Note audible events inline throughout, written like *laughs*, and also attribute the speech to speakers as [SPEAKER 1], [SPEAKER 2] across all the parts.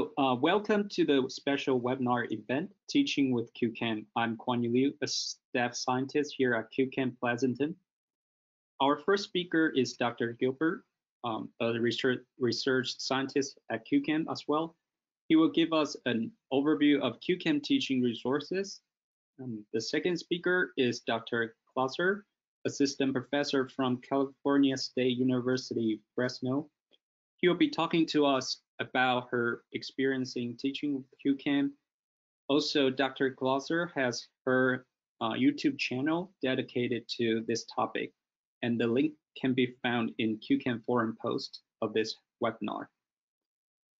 [SPEAKER 1] So uh, welcome to the special webinar event, Teaching with QChem. I'm Kuan Yu Liu, a staff scientist here at QChem Pleasanton. Our first speaker is Dr. Gilbert, um, a research, research scientist at QChem as well. He will give us an overview of QChem teaching resources. Um, the second speaker is Dr. Closser, assistant professor from California State University, Fresno. He will be talking to us about her experience in teaching QChem. Also, Dr. Closser has her uh, YouTube channel dedicated to this topic and the link can be found in QChem forum post of this webinar.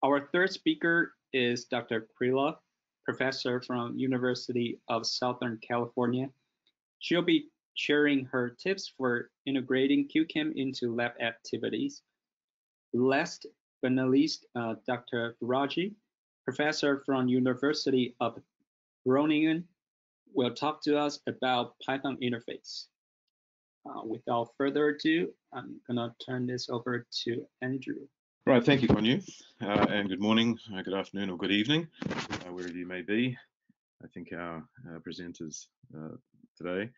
[SPEAKER 1] Our third speaker is Dr. Krylov, professor from University of Southern California. She'll be sharing her tips for integrating QChem into lab activities. Last but not least, uh, Dr. Faraji, professor from University of Groningen, will talk to us about Python interface. Uh, without further ado, I'm gonna turn this over to Andrew.
[SPEAKER 2] Right, thank you, Kuan Yu, uh, and good morning, uh, good afternoon, or good evening, uh, wherever you may be. I think our presenters uh, today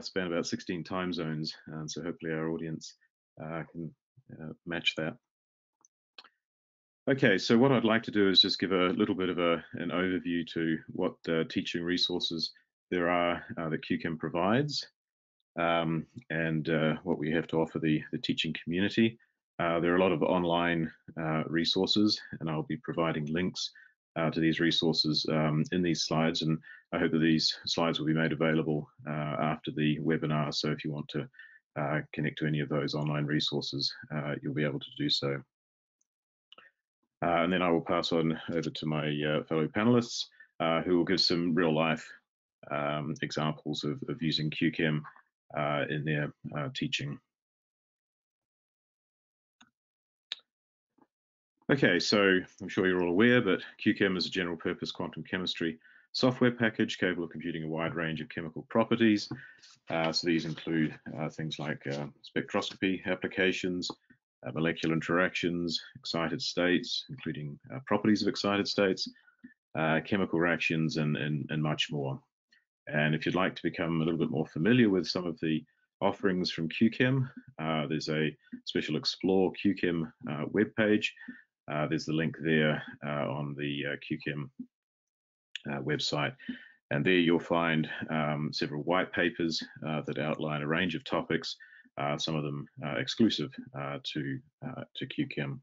[SPEAKER 2] span about 16 time zones, and so hopefully our audience can match that. Okay, so what I'd like to do is just give a little bit of a, an overview to what the teaching resources there are that QChem provides um, and uh, what we have to offer the, the teaching community. Uh, there are a lot of online uh, resources, and I'll be providing links uh, to these resources um, in these slides, and I hope that these slides will be made available uh, after the webinar, so if you want to uh, connect to any of those online resources, you'll be able to do so. And then I will pass on over to my fellow panelists, who will give some real-life um, examples of, of using QChem uh, in their uh, teaching. Okay, so I'm sure you're all aware, but QChem is a general purpose quantum chemistry software package capable of computing a wide range of chemical properties. Uh, so these include uh, things like uh, spectroscopy applications, uh, molecular interactions, excited states, including properties of excited states, chemical reactions, and, and, and much more. And if you'd like to become a little bit more familiar with some of the offerings from QChem, uh, there's a special Explore QChem uh, webpage. Uh, there's the link there uh, on the uh, QChem uh, website. And there you'll find um, several white papers that outline a range of topics, some of them exclusive to, to QChem.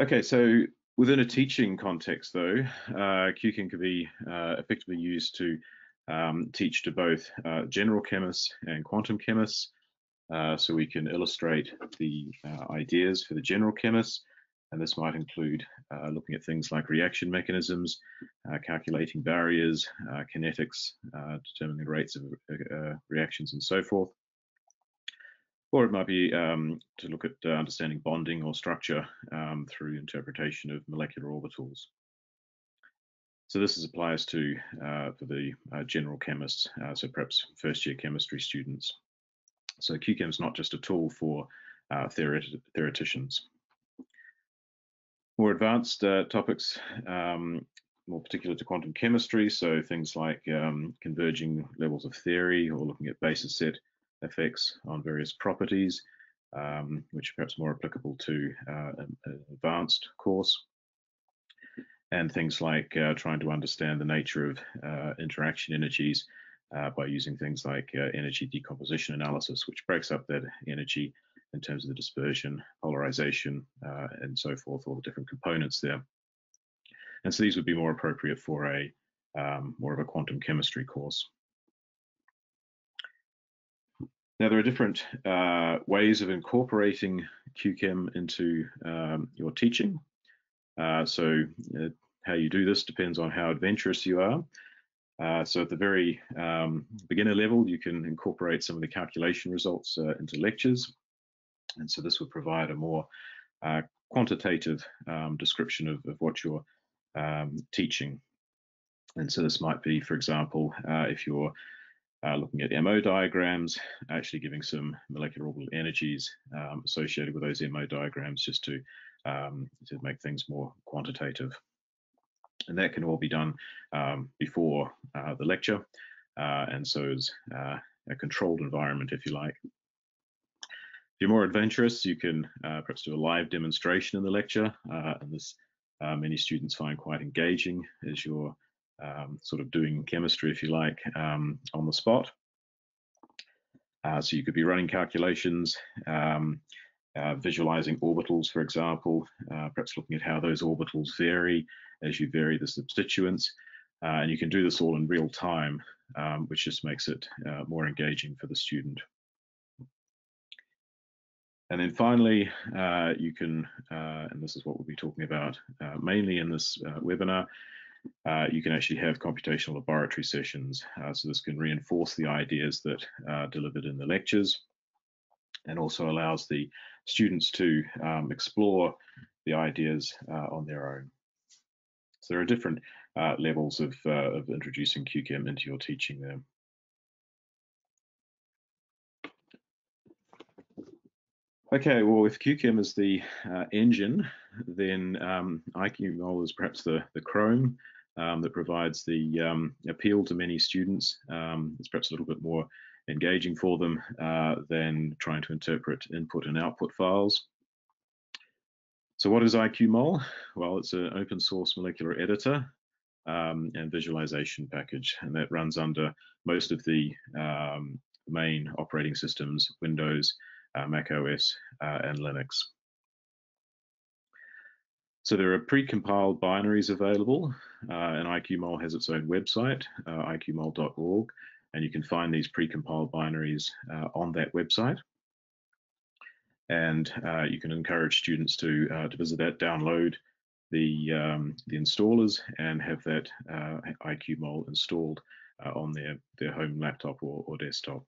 [SPEAKER 2] Okay, so Within a teaching context, though, uh, QChem can be uh, effectively used to um, teach to both uh, general chemists and quantum chemists. Uh, so we can illustrate the uh, ideas for the general chemists, and this might include uh, looking at things like reaction mechanisms, calculating barriers, kinetics, determining rates of reactions, and so forth or it might be um, to look at uh, understanding bonding or structure um, through interpretation of molecular orbitals. So this is applies to uh, for the uh, general chemists, uh, so perhaps first year chemistry students. So QChem is not just a tool for uh, theoreticians. More advanced uh, topics, um, more particular to quantum chemistry, so things like um, converging levels of theory or looking at basis set effects on various properties, um, which are perhaps more applicable to uh, an advanced course. And things like uh, trying to understand the nature of uh, interaction energies uh, by using things like uh, energy decomposition analysis, which breaks up that energy in terms of the dispersion, polarization, uh, and so forth, all the different components there. And so these would be more appropriate for a um, more of a quantum chemistry course. Now, there are different uh, ways of incorporating QChem into um, your teaching. Uh, so uh, how you do this depends on how adventurous you are. Uh, so at the very um, beginner level, you can incorporate some of the calculation results uh, into lectures. And so this would provide a more uh, quantitative um, description of, of, what you're um, teaching. And so this might be, for example, if you're uh, looking at MO diagrams, actually giving some molecular orbital energies um, associated with those MO diagrams just to um, to make things more quantitative. And that can all be done um, before uh, the lecture, uh, and so is uh, a controlled environment, if you like. If you're more adventurous, you can uh, perhaps do a live demonstration in the lecture, uh, and this many students find quite engaging as you're um, sort of doing chemistry, if you like, um, on the spot. Uh, so you could be running calculations, um, uh, visualizing orbitals, for example, uh, perhaps looking at how those orbitals vary as you vary the substituents. Uh, and you can do this all in real time, um, which just makes it uh, more engaging for the student. And then finally, uh, you can, and this is what we'll be talking about mainly in this webinar, uh, you can actually have computational laboratory sessions. Uh, so this can reinforce the ideas that are delivered in the lectures and also allows the students to um, explore the ideas uh, on their own. So there are different uh, levels of, uh, of introducing QChem into your teaching there. Okay, well, if QChem is the uh, engine, then um, IQMOL is perhaps the, the Chrome um, that provides the um, appeal to many students. Um, it's perhaps a little bit more engaging for them uh, than trying to interpret input and output files. So what is IQMOL? Well, it's an open source molecular editor um, and visualization package, and that runs under most of the um, main operating systems, Windows, uh, Mac OS, and Linux. So there are pre-compiled binaries available, uh, and IQMOL has its own website, uh, iqmol.org, and you can find these pre-compiled binaries uh, on that website. And uh, you can encourage students to, uh, to visit that, download the, um, the installers, and have that uh, IQMOL installed on their, their home laptop or, or desktop.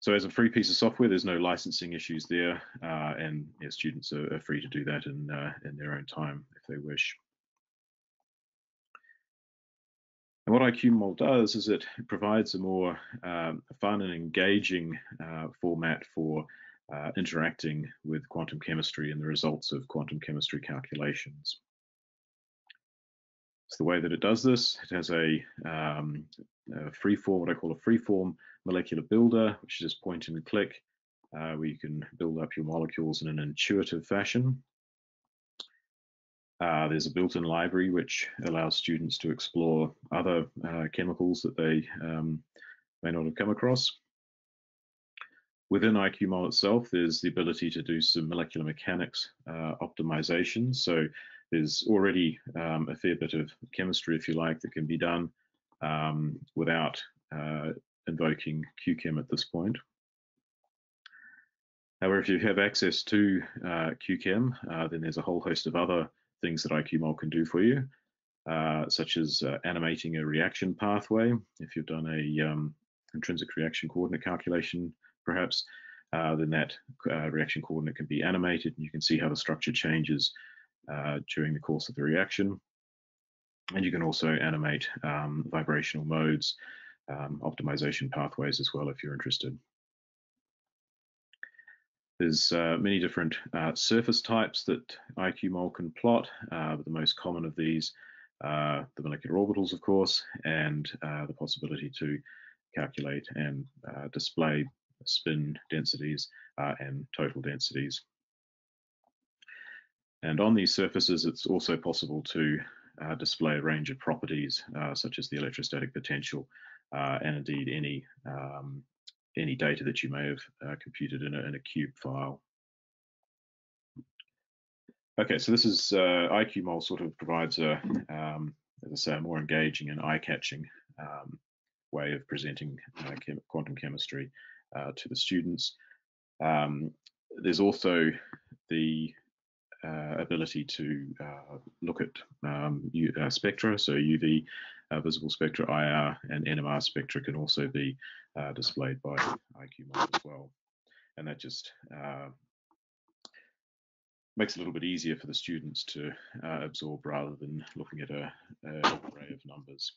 [SPEAKER 2] So as a free piece of software, there's no licensing issues there, uh, and yeah, students are, are, free to do that in, uh, in their own time if they wish. And what IQMOL does is it provides a more um, fun and engaging uh, format for uh, interacting with quantum chemistry and the results of quantum chemistry calculations. So the way that it does this, it has a, um, a free form, what I call a free form molecular builder, which is just point and click, uh, where you can build up your molecules in an intuitive fashion. Uh, there's a built-in library which allows students to explore other uh, chemicals that they um, may not have come across. Within IQMOL itself, there's the ability to do some molecular mechanics uh, optimization. So there's already um, a fair bit of chemistry, if you like, that can be done um, without uh, invoking QChem at this point. However, if you have access to uh, QChem, uh, then there's a whole host of other things that IQMOL can do for you, uh, such as uh, animating a reaction pathway. If you've done a um, intrinsic reaction coordinate calculation, perhaps, uh, then that uh, reaction coordinate can be animated and you can see how the structure changes during the course of the reaction. And you can also animate um, vibrational modes um, optimization pathways as well if you're interested. There's uh, many different uh, surface types that IQMOL can plot, uh, but the most common of these are the molecular orbitals, of course, and uh, the possibility to calculate and uh, display spin densities uh, and total densities. And on these surfaces, it's also possible to display a range of properties, such as the electrostatic potential and indeed any um, any data that you may have uh, computed in a, in a cube file. Okay, so this is uh, IQMOL sort of provides a, um, as I say, a more engaging and eye-catching um, way of presenting uh, chem quantum chemistry uh, to the students. Um, there's also the uh, ability to uh, look at um, U, uh, spectra, so UV uh, visible spectra, IR, and NMR spectra can also be uh, displayed by IQMOL as well. And that just uh, makes it a little bit easier for the students to absorb rather than looking at a, a array of numbers.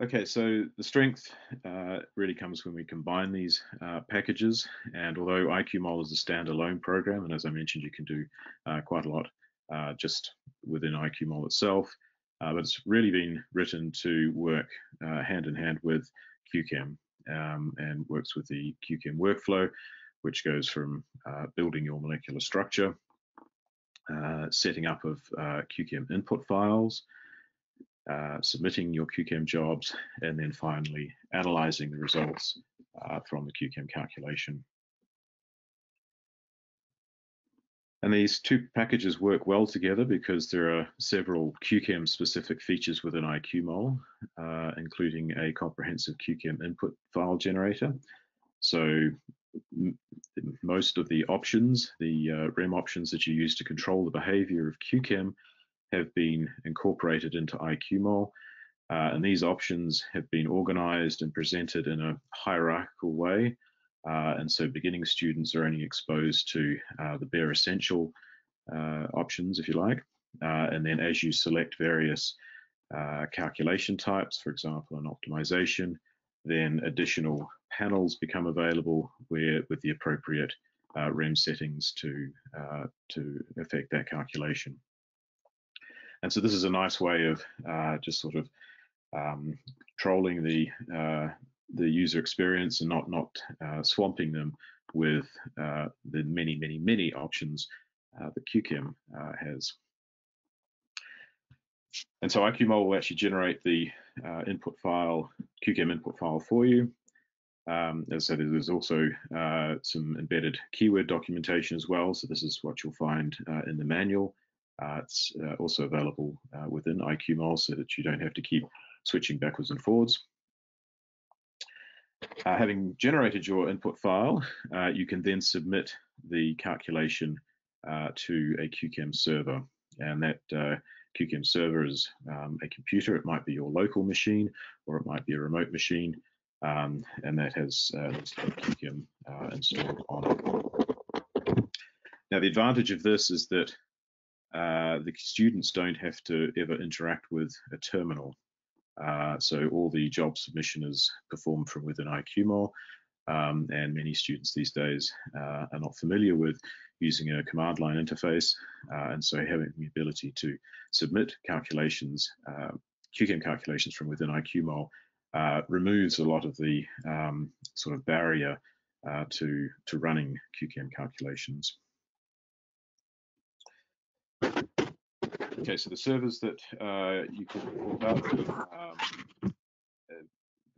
[SPEAKER 2] Okay, so the strength uh, really comes when we combine these uh, packages. And although IQMOL is a standalone program, and as I mentioned, you can do uh, quite a lot uh, just within IQMOL itself, uh, but it's really been written to work uh, hand in hand with QChem um, and works with the QChem workflow, which goes from building your molecular structure, setting up of QChem input files, uh, submitting your QChem jobs, and then finally analyzing the results uh, from the QChem calculation. And these two packages work well together because there are several QChem specific features within IQMOL, uh, including a comprehensive QChem input file generator. So most of the options, the uh, REM options that you use to control the behavior of QChem have been incorporated into IQMOL. Uh, and these options have been organized and presented in a hierarchical way. Uh, and so beginning students are only exposed to uh, the bare essential uh, options, if you like. Uh, and then as you select various uh, calculation types, for example, an optimization, then additional panels become available where with the appropriate REM settings to, to affect that calculation. And so this is a nice way of uh, just sort of um, controlling the uh, the user experience and not not uh, swamping them with uh, the many many many options uh, that QChem uh, has. And so IQMOL will actually generate the input file, QChem input file for you. Um, as I said, there's also some embedded keyword documentation as well. So this is what you'll find in the manual. Uh, it's uh, also available uh, within IQMOL so that you don't have to keep switching backwards and forwards. Uh, having generated your input file, uh, you can then submit the calculation uh, to a QChem server. And that QChem server is um, a computer. It might be your local machine or it might be a remote machine. Um, and that has uh, QChem installed on it. Now, the advantage of this is that uh, the students don't have to ever interact with a terminal. Uh, so all the job submission is performed from within IQMOL, um, and many students these days uh, are not familiar with using a command line interface, uh, and so having the ability to submit calculations, uh, QChem calculations from within IQMOL removes a lot of the um, sort of barrier to, to running QChem calculations. Okay, so the servers that uh, you can port out, um, uh,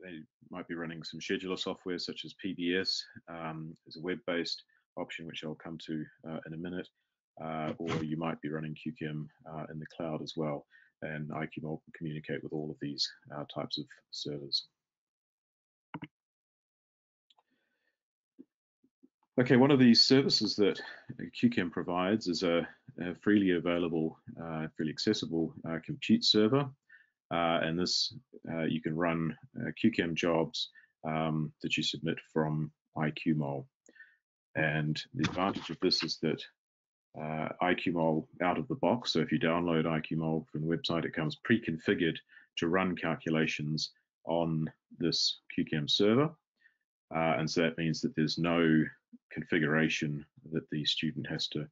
[SPEAKER 2] they might be running some scheduler software such as PBS. Um, there's a web-based option which I'll come to uh, in a minute, uh, or you might be running QChem uh, in the cloud as well, and IQMOL can communicate with all of these uh, types of servers. Okay, one of these services that QChem provides is a, a freely available, uh, freely accessible uh, compute server. Uh, and this, uh, you can run uh, QChem jobs um, that you submit from IQMOL. And the advantage of this is that uh, IQMOL out of the box, so if you download IQMOL from the website, it comes pre-configured to run calculations on this QChem server. and so that means that there's no configuration that the student has to,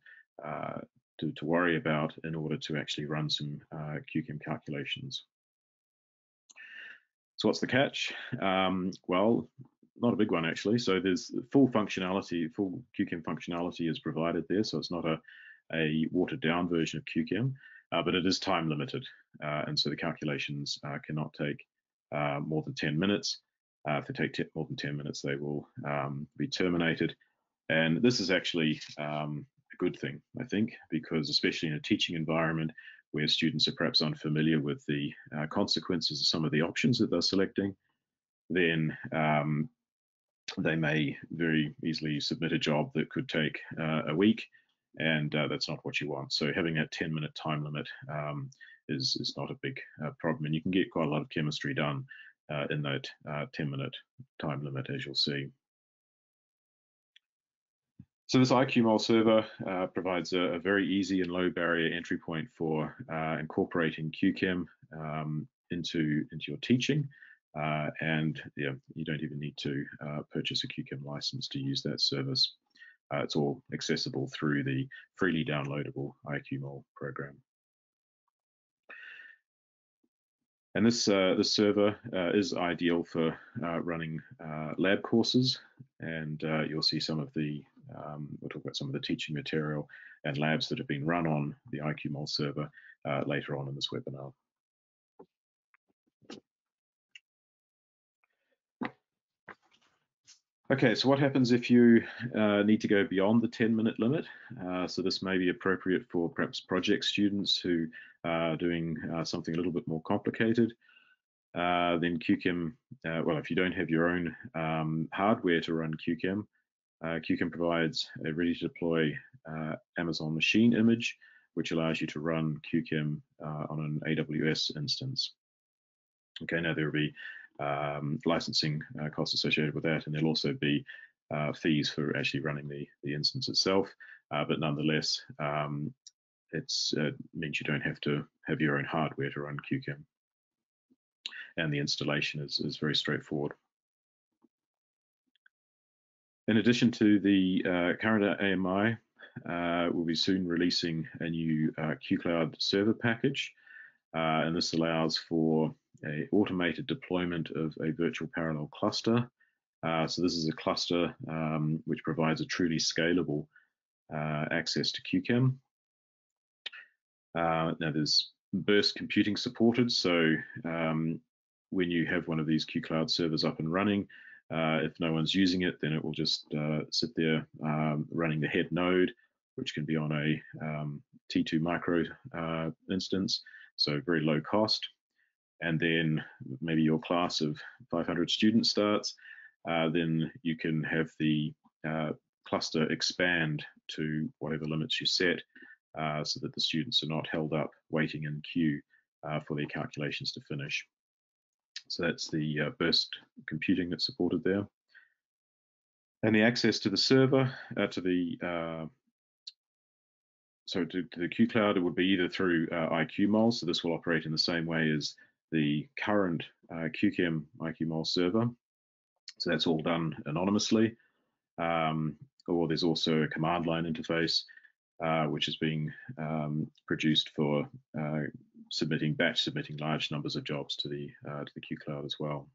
[SPEAKER 2] uh, to, to, worry about in order to actually run some uh, QChem calculations. So what's the catch? Um, well, not a big one actually. So there's full functionality, full QChem functionality is provided there. So it's not a, a watered down version of QChem, uh, but it is time limited. Uh, and so the calculations uh, cannot take uh, more than 10 minutes. Uh, if they take more than 10 minutes, they will um, be terminated. And this is actually um, a good thing, I think, because especially in a teaching environment where students are perhaps unfamiliar with the uh, consequences of some of the options that they're selecting, then um, they may very easily submit a job that could take uh, a week, and uh, that's not what you want. So having that 10 minute time limit um, is, is not a big uh, problem, and you can get quite a lot of chemistry done uh, in that uh, 10 minute time limit, as you'll see. So this IQMOL server uh, provides a, a, very easy and low barrier entry point for uh, incorporating QChem um, into, into your teaching. uh, and yeah, you don't even need to uh, purchase a QChem license to use that service. Uh, it's all accessible through the freely downloadable IQMOL program. And this, uh, this server uh, is ideal for uh, running lab courses, and you'll see some of the, um, we'll talk about some of the teaching material and labs that have been run on the IQMOL server later on in this webinar. Okay, so what happens if you uh, need to go beyond the 10 minute limit? Uh, so this may be appropriate for perhaps project students who are doing uh, something a little bit more complicated. Uh, then QChem, uh, well, if you don't have your own um, hardware to run QChem, uh, provides a ready to deploy Amazon machine image, which allows you to run QChem on an AWS instance. Okay, now there will be um, licensing uh, costs associated with that, and there'll also be uh, fees for actually running the, the instance itself. Uh, but nonetheless, um, it uh, means you don't have to have your own hardware to run QChem. And the installation is, is very straightforward. In addition to the uh, current AMI, uh, we'll be soon releasing a new QCloud server package. and this allows for a automated deployment of a virtual parallel cluster. Uh, so this is a cluster um, which provides a truly scalable uh, access to QChem. Uh, now there's burst computing supported, so um, when you have one of these QCloud servers up and running, uh, if no one's using it, then it will just uh, sit there um, running the head node, which can be on a um, T2 micro uh, instance, so very low cost and then maybe your class of 500 students starts, uh, then you can have the uh, cluster expand to whatever limits you set uh, so that the students are not held up waiting in queue for their calculations to finish. So that's the uh, burst computing that's supported there. And the access to the server, uh, to the so to, to, the QCloud, it would be either through IQMOL, so this will operate in the same way as the current uh, QChem IQMOL server. So that's all done anonymously. Um, or there's also a command line interface, uh, which is being um, produced for uh, submitting batch submitting large numbers of jobs to the uh, to the QCloud as well.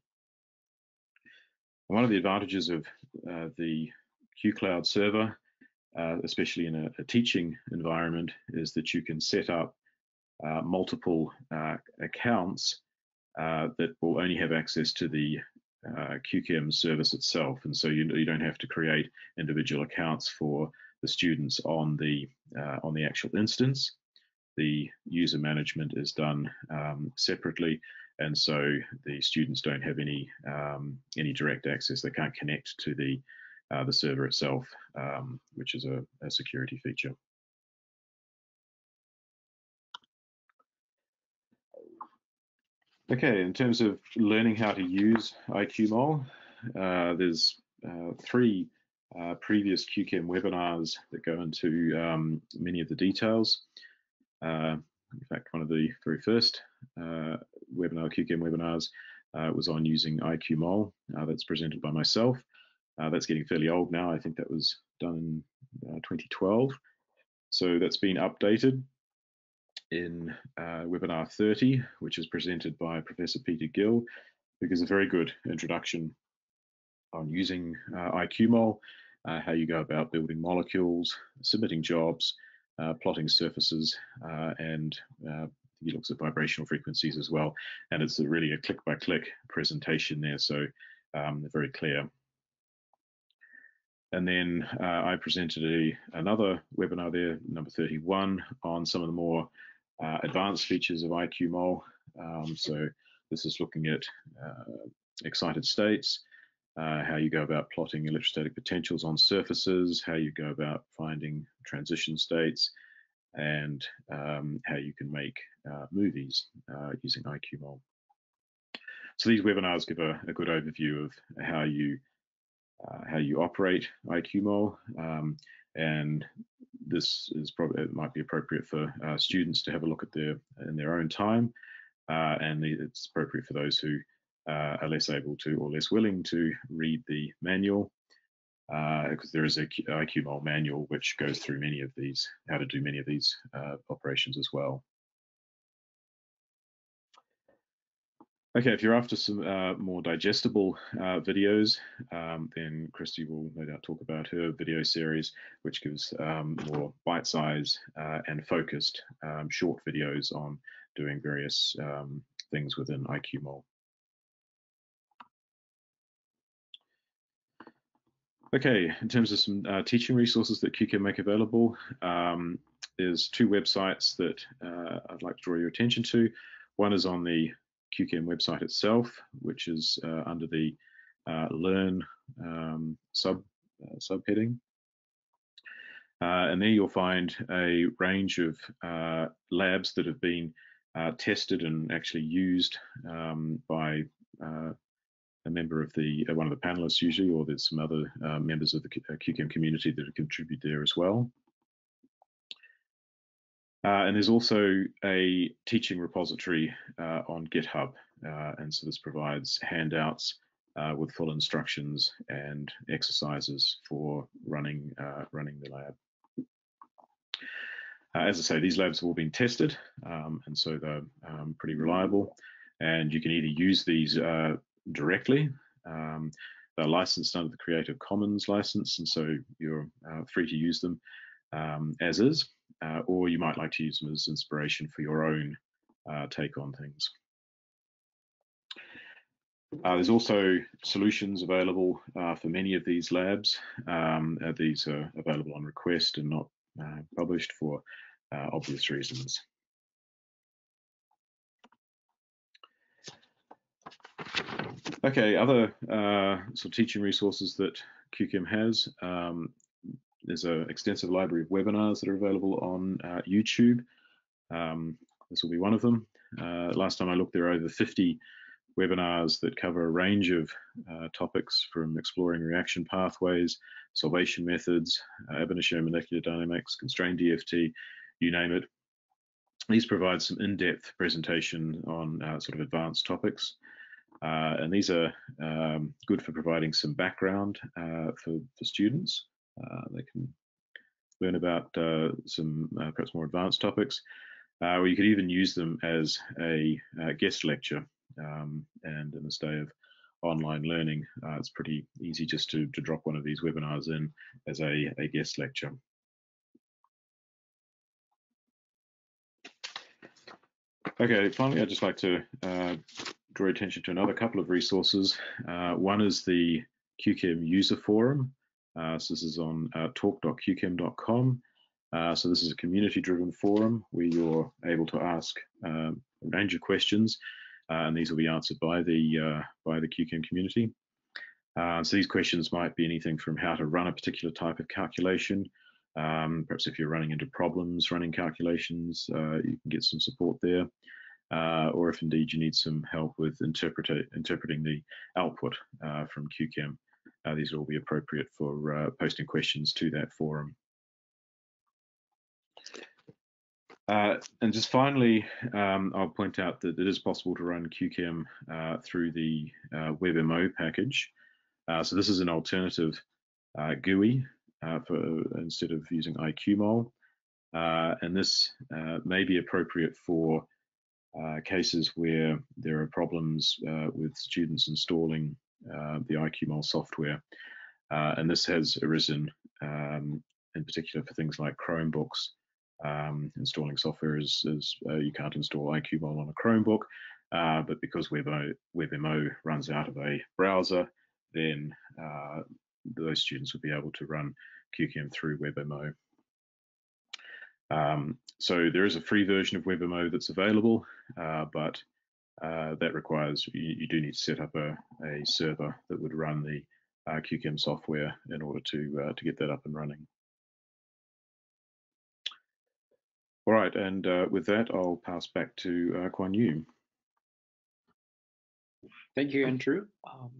[SPEAKER 2] One of the advantages of uh, the QCloud server, uh, especially in a, a, teaching environment, is that you can set up uh, multiple uh, accounts uh, that will only have access to the QChem service itself. And so you, you don't have to create individual accounts for the students on the, on the actual instance. The user management is done um, separately, and so the students don't have any um, any direct access. They can't connect to the uh, the server itself, um, which is a, a security feature. Okay, in terms of learning how to use IQMOL, uh, there's uh, three uh, previous QChem webinars that go into um, many of the details. Uh, in fact, one of the very first uh, webinar, QChem webinars, uh, was on using IQMOL. that's presented by myself. that's getting fairly old now. I think that was done in 2012. So that's been updated in uh, webinar 30, which is presented by Professor Peter Gill, who gives a very good introduction on using uh, IQMOL, uh, how you go about building molecules, submitting jobs, uh, plotting surfaces, uh, and uh, he looks at vibrational frequencies as well. And it's a really a click-by-click presentation there, so um, very clear. And then I presented a, another webinar there, number 31, on some of the more uh, advanced features of IQMOL. Um, so this is looking at uh, excited states, uh, how you go about plotting electrostatic potentials on surfaces, how you go about finding transition states, and um, how you can make uh, movies uh, using IQMOL. So these webinars give a, a good overview of how you uh, how you operate IQMOL um, and this is probably it might be appropriate for uh, students to have a look at their in their own time, and it's appropriate for those who uh, are less able to or less willing to read the manual because uh, there is a IQMOL manual which goes through many of these, how to do many of these uh, operations as well. Okay, if you're after some uh, more digestible uh, videos, um, then Kristi will no doubt talk about her video series, which gives um, more bite size uh, and focused um, short videos on doing various um, things within IQMOL. Okay, in terms of some uh, teaching resources that QChem make available, um, there's two websites that uh, I'd like to draw your attention to. One is on the QChem website itself, which is uh, under the uh, Learn um, sub uh, subheading. Uh, and there you'll find a range of labs that have been tested and actually used um, by a member of the uh, one of the panelists usually, or there's some other uh, members of the QChem uh, community that contribute there as well. Uh, and there's also a teaching repository uh, on GitHub, uh, and so this provides handouts with full instructions and exercises for running running the lab. as I say, these labs have all been tested, um, and so they're um, pretty reliable. And you can either use these directly. Um, they're licensed under the Creative Commons license, and so you're uh, free to use them um, as is, uh, or you might like to use them as inspiration for your own uh, take on things. Uh, there's also solutions available uh, for many of these labs. Um, uh, these are available on request and not published for obvious reasons. Okay, other uh, sort of teaching resources that QChem has. Um, there's an extensive library of webinars that are available on uh, YouTube. Um, this will be one of them. Uh, last time I looked, there are over 50 webinars that cover a range of uh, topics from exploring reaction pathways, solvation methods, uh, ab initio molecular dynamics, constrained DFT, you name it. These provide some in-depth presentation on uh, sort of advanced topics. Uh, and these are um, good for providing some background uh, for, for students. Uh, they can learn about uh, some uh, perhaps more advanced topics, or you could even use them as a guest lecture. Um, and in this day of online learning, it's pretty easy just to, to drop one of these webinars in as a, a guest lecture. Okay, finally, I'd just like to uh, draw attention to another couple of resources. Uh, one is the QChem user forum. Uh, so this is on uh, talk.qchem.com. Uh, so this is a community-driven forum where you're able to ask um, a range of questions, uh, and these will be answered by the uh, by the QChem community. so these questions might be anything from how to run a particular type of calculation, um, perhaps if you're running into problems running calculations, you can get some support there uh, or if indeed you need some help with interpreting the output uh, from QChem, Uh, these will all be appropriate for uh, posting questions to that forum. Uh, and just finally, um, I'll point out that it is possible to run QChem uh, through the WebMO package. so this is an alternative GUI for instead of using IQMOL. and this may be appropriate for uh, cases where there are problems uh, with students installing uh, the IQMOL software. Uh, and this has arisen um, in particular for things like Chromebooks. Um, installing software is, is uh, you can't install IQMOL on a Chromebook, but because WebMO, WebMO runs out of a browser, then those students would be able to run QChem through WebMO. Um, so there is a free version of WebMO that's available, uh, but uh, that requires you, you, do need to set up a, a server that would run the uh, software in order to uh, to get that up and running. All right, and uh, with that, I'll pass back to uh, Kuan Yu.
[SPEAKER 1] Thank you, Andrew. Um,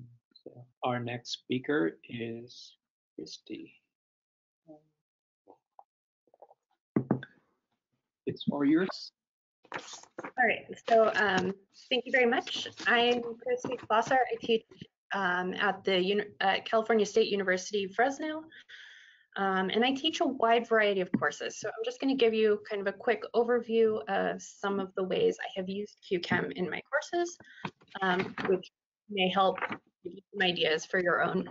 [SPEAKER 1] so our next speaker is Kristi. It's all yours.
[SPEAKER 3] All right, so um, thank you very much. I'm Kristi Closser. I teach um, at the California State University, Fresno. Um, and I teach a wide variety of courses. So I'm just going to give you kind of a quick overview of some of the ways I have used QChem in my courses, um, which may help give you some ideas for your own.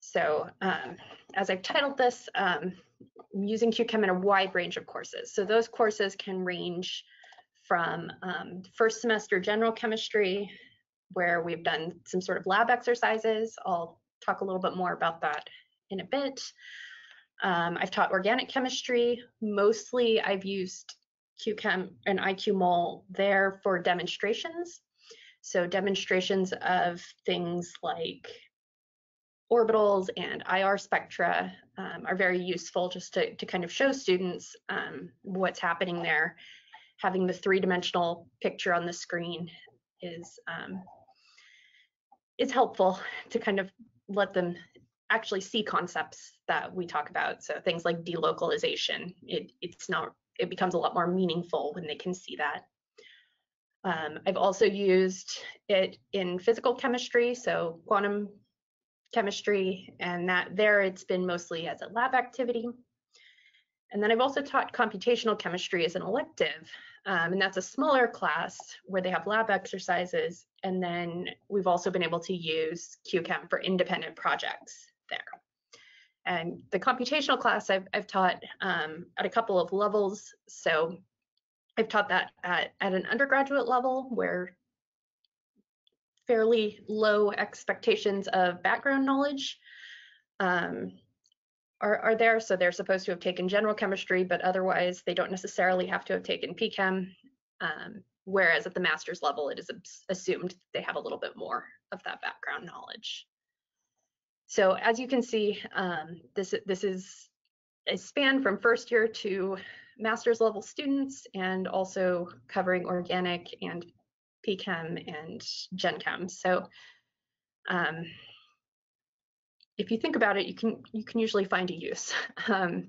[SPEAKER 3] So um, as I've titled this, um, using QChem in a wide range of courses. So those courses can range from um, first semester general chemistry, where we've done some sort of lab exercises. I'll talk a little bit more about that in a bit. Um, I've taught organic chemistry. Mostly I've used QChem and IQMOL there for demonstrations. So demonstrations of things like orbitals and IR spectra um, are very useful just to, to kind of show students um, what's happening there. Having the three-dimensional picture on the screen is um, is helpful to kind of let them actually see concepts that we talk about. So things like delocalization, it, it's not, it becomes a lot more meaningful when they can see that. Um, I've also used it in physical chemistry, so quantum chemistry, and that there it's been mostly as a lab activity. And then I've also taught computational chemistry as an elective, um, and that's a smaller class where they have lab exercises. And then we've also been able to use QChem for independent projects there. And the computational class I've, I've taught um, at a couple of levels. So I've taught that at, at an undergraduate level where fairly low expectations of background knowledge um, are, are there. So they're supposed to have taken general chemistry, but otherwise they don't necessarily have to have taken PChem. Um, whereas at the master's level, it is assumed they have a little bit more of that background knowledge. So as you can see, um, this, this is a span from first year to master's level students and also covering organic and PChem and GenChem. So um, if you think about it, you can you can usually find a use. *laughs* Um,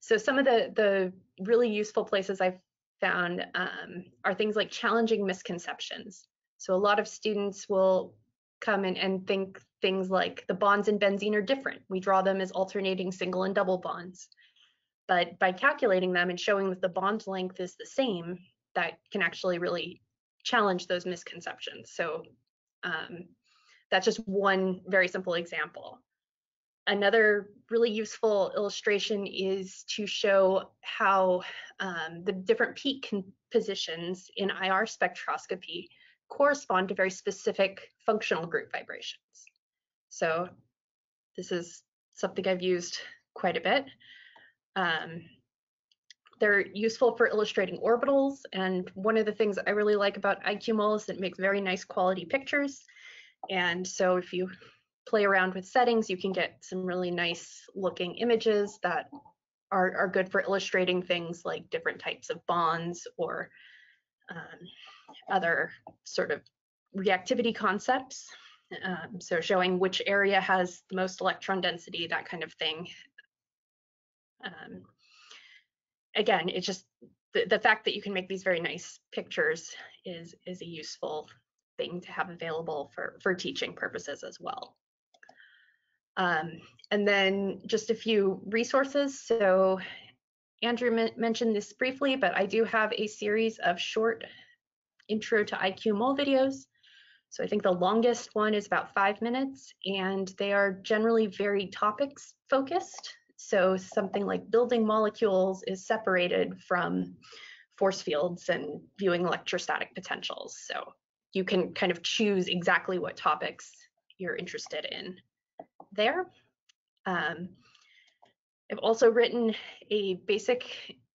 [SPEAKER 3] so some of the the really useful places I've found um, are things like challenging misconceptions. So a lot of students will come in and think things like the bonds in benzene are different. We draw them as alternating single and double bonds. But by calculating them and showing that the bond length is the same, that can actually really challenge those misconceptions. So um, that's just one very simple example. Another really useful illustration is to show how um, the different peak positions in IR spectroscopy correspond to very specific functional group vibrations. So this is something I've used quite a bit. Um, they're useful for illustrating orbitals, and one of the things I really like about IQMOL is that it makes very nice quality pictures. And so if you play around with settings, you can get some really nice looking images that are, are good for illustrating things like different types of bonds or um, other sort of reactivity concepts. Um, so showing which area has the most electron density, that kind of thing. Um, again, it's just the, the fact that you can make these very nice pictures is is a useful thing to have available for for teaching purposes as well. Um, and then just a few resources. So Andrew mentioned this briefly, but I do have a series of short intro to IQMOL videos. So I think the longest one is about five minutes, and they are generally very topics focused. So something like building molecules is separated from force fields and viewing electrostatic potentials. So you can kind of choose exactly what topics you're interested in there. Um, I've also written a basic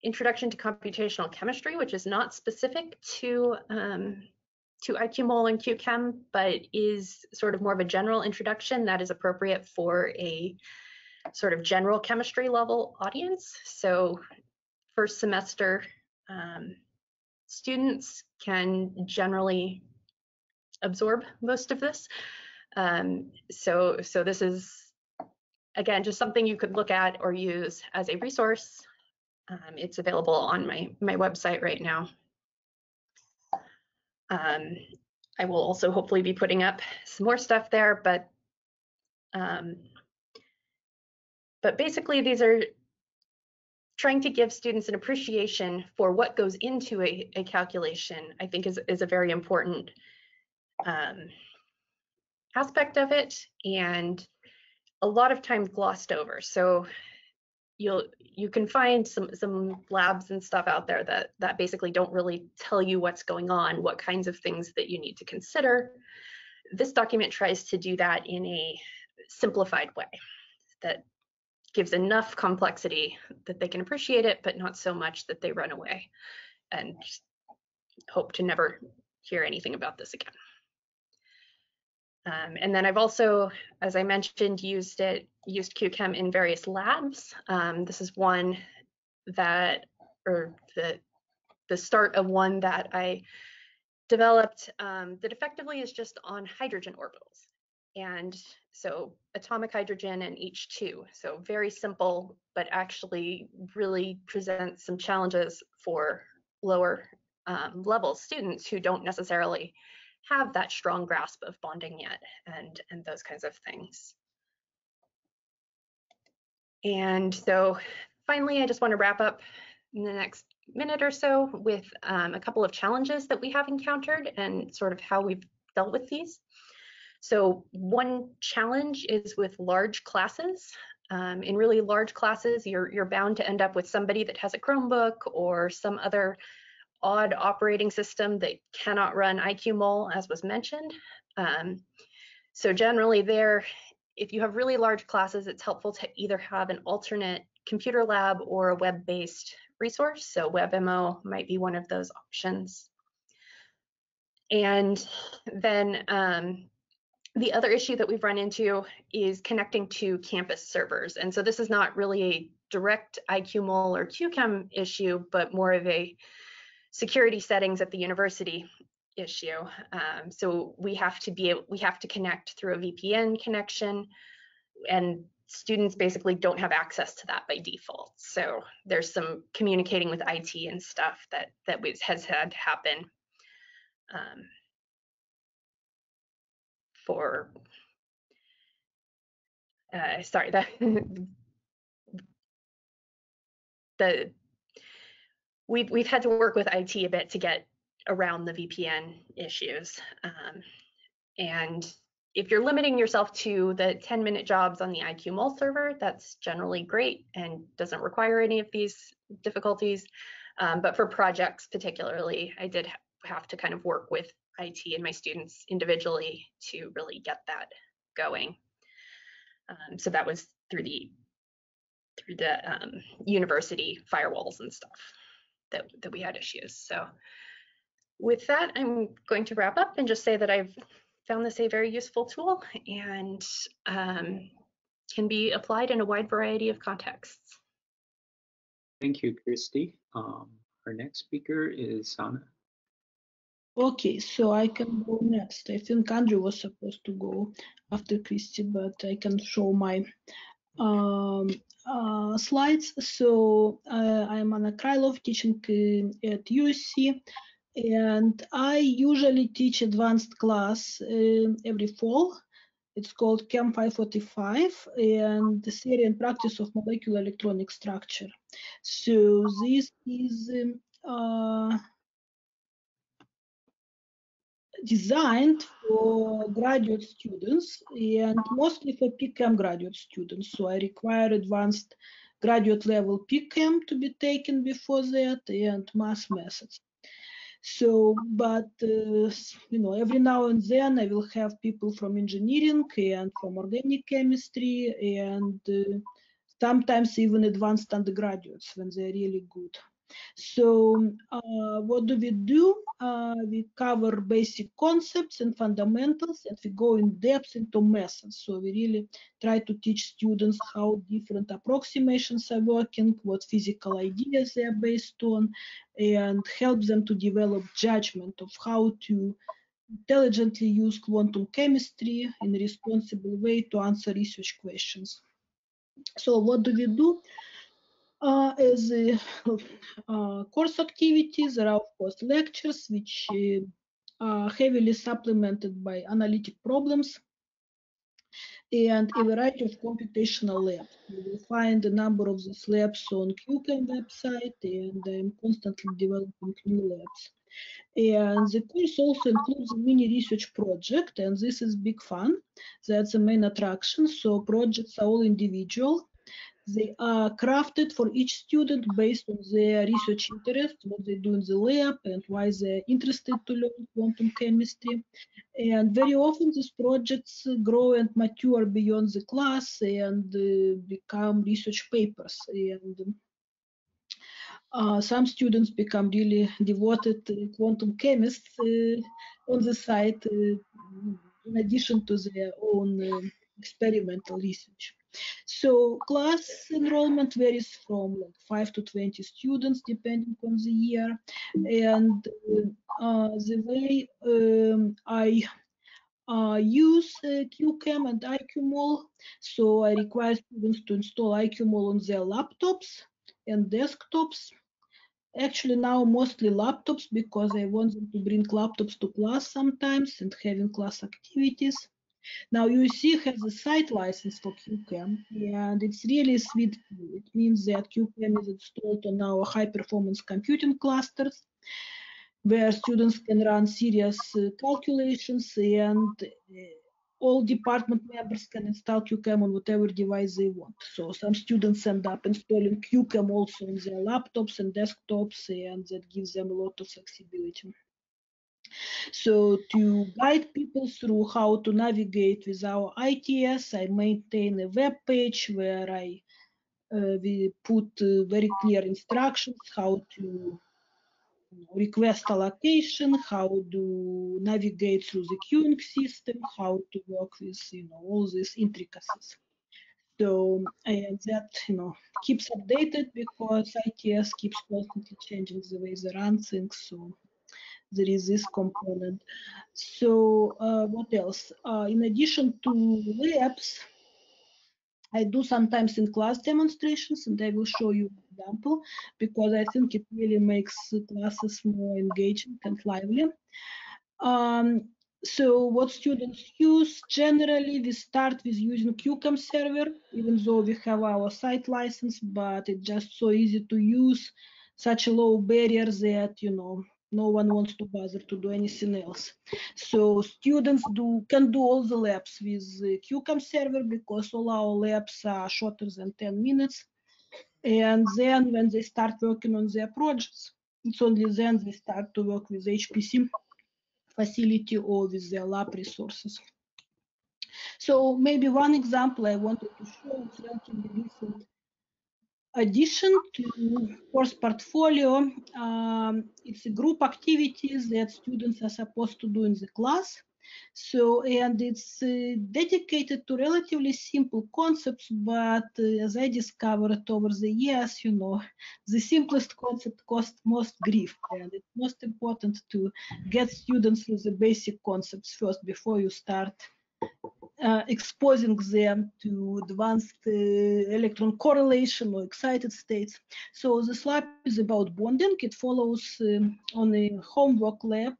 [SPEAKER 3] introduction to computational chemistry, which is not specific to um, to IQMOL and QChem, but is sort of more of a general introduction that is appropriate for a sort of general chemistry level audience. So first semester um, students can generally absorb most of this. Um, so, so this is, again, just something you could look at or use as a resource. Um, it's available on my, my website right now. Um, I will also hopefully be putting up some more stuff there, but um, but basically these are trying to give students an appreciation for what goes into a, a calculation, I think is, is a very important um, aspect of it and a lot of times glossed over. So you'll you can find some some labs and stuff out there that that basically don't really tell you what's going on, what kinds of things that you need to consider. This document tries to do that in a simplified way that gives enough complexity that they can appreciate it, but not so much that they run away and hope to never hear anything about this again. Um, and then I've also, as I mentioned, used it, used QChem in various labs. Um, this is one that, or the, the start of one that I developed um, that effectively is just on hydrogen orbitals. And so atomic hydrogen and H2. So very simple, but actually really presents some challenges for lower um, level students who don't necessarily have that strong grasp of bonding yet and, and those kinds of things. And so finally, I just want to wrap up in the next minute or so with um, a couple of challenges that we have encountered and sort of how we've dealt with these. So one challenge is with large classes. Um, in really large classes, you're, you're bound to end up with somebody that has a Chromebook or some other odd operating system that cannot run IQmol, as was mentioned. Um, so generally there, if you have really large classes, it's helpful to either have an alternate computer lab or a web-based resource. So WebMO might be one of those options. And then um, the other issue that we've run into is connecting to campus servers. And so this is not really a direct IQmol or QChem issue, but more of a security settings at the university issue. Um, so we have to be we have to connect through a VPN connection, and students basically don't have access to that by default. So there's some communicating with IT and stuff that that has had to happen um, for. Uh, sorry, *laughs* that the we've we've had to work with IT a bit to get around the VPN issues. Um, and if you're limiting yourself to the 10 minute jobs on the IQmol server, that's generally great and doesn't require any of these difficulties. Um, but for projects particularly, I did ha have to kind of work with IT and my students individually to really get that going. Um, so that was through the through the um, university firewalls and stuff that, that we had issues. So with that, I'm going to wrap up and just say that I've found this a very useful tool and um, can be applied in a wide variety of contexts.
[SPEAKER 1] Thank you, Kristi. Um, our next speaker is Anna.
[SPEAKER 4] Okay, so I can go next. I think Andrew was supposed to go after Kristi, but I can show my um, uh, slides. So uh, I'm Anna Krylov teaching uh, at USC and I usually teach advanced class uh, every fall. It's called Chem 545 and the theory and practice of molecular electronic structure. So this is uh, designed for graduate students and mostly for PChem graduate students. So I require advanced graduate level PChem to be taken before that and mass methods. So, but uh, you know, every now and then I will have people from engineering and from organic chemistry and uh, sometimes even advanced undergraduates when they're really good. So uh, what do we do? Uh, we cover basic concepts and fundamentals and we go in depth into methods. So we really try to teach students how different approximations are working, what physical ideas they are based on, and help them to develop judgment of how to intelligently use quantum chemistry in a responsible way to answer research questions. So what do we do? Uh, as a uh, course activities, there are of course lectures which uh, are heavily supplemented by analytic problems and a variety of computational labs. You will find a number of these labs on QChem website and I'm constantly developing new labs. And the course also includes a mini research project and this is big fun. That's the main attraction. So projects are all individual they are crafted for each student based on their research interest, what they do in the lab, and why they're interested to learn quantum chemistry. And very often these projects grow and mature beyond the class and uh, become research papers. And uh, some students become really devoted quantum chemists uh, on the side, uh, in addition to their own uh, experimental research. So class enrollment varies from like 5 to 20 students depending on the year. And uh, the way um, I uh, use uh, QChem and IQmol, so I require students to install IQmol on their laptops and desktops. Actually now mostly laptops because I want them to bring laptops to class sometimes and having class activities. Now UC has a site license for QChem, and it's really sweet. It means that QChem is installed on our high performance computing clusters where students can run serious uh, calculations and uh, all department members can install QChem on whatever device they want. So some students end up installing QChem also on their laptops and desktops and that gives them a lot of flexibility. So to guide people through how to navigate with our ITS, I maintain a web page where I uh, we put uh, very clear instructions how to request allocation, how to navigate through the queuing system, how to work with you know all these intricacies. So and that you know keeps updated because ITS keeps constantly changing the way they run things. So there is this component. So uh, what else? Uh, in addition to labs, I do sometimes in class demonstrations and I will show you an example because I think it really makes classes more engaging and lively. Um, so what students use, generally we start with using QChem server, even though we have our site license, but it's just so easy to use, such a low barrier that, you know, no one wants to bother to do anything else. So students do can do all the labs with uh, the QChem server because all our labs are shorter than 10 minutes. And then when they start working on their projects, it's only then they start to work with HPC facility or with their lab resources. So maybe one example I wanted to show is relatively recent addition to course portfolio, um, it's a group activities that students are supposed to do in the class. So, and it's uh, dedicated to relatively simple concepts, but uh, as I discovered over the years, you know, the simplest concept costs most grief. And it's most important to get students with the basic concepts first before you start uh, exposing them to advanced uh, electron correlation or excited states. So the lab is about bonding. It follows um, on a homework lab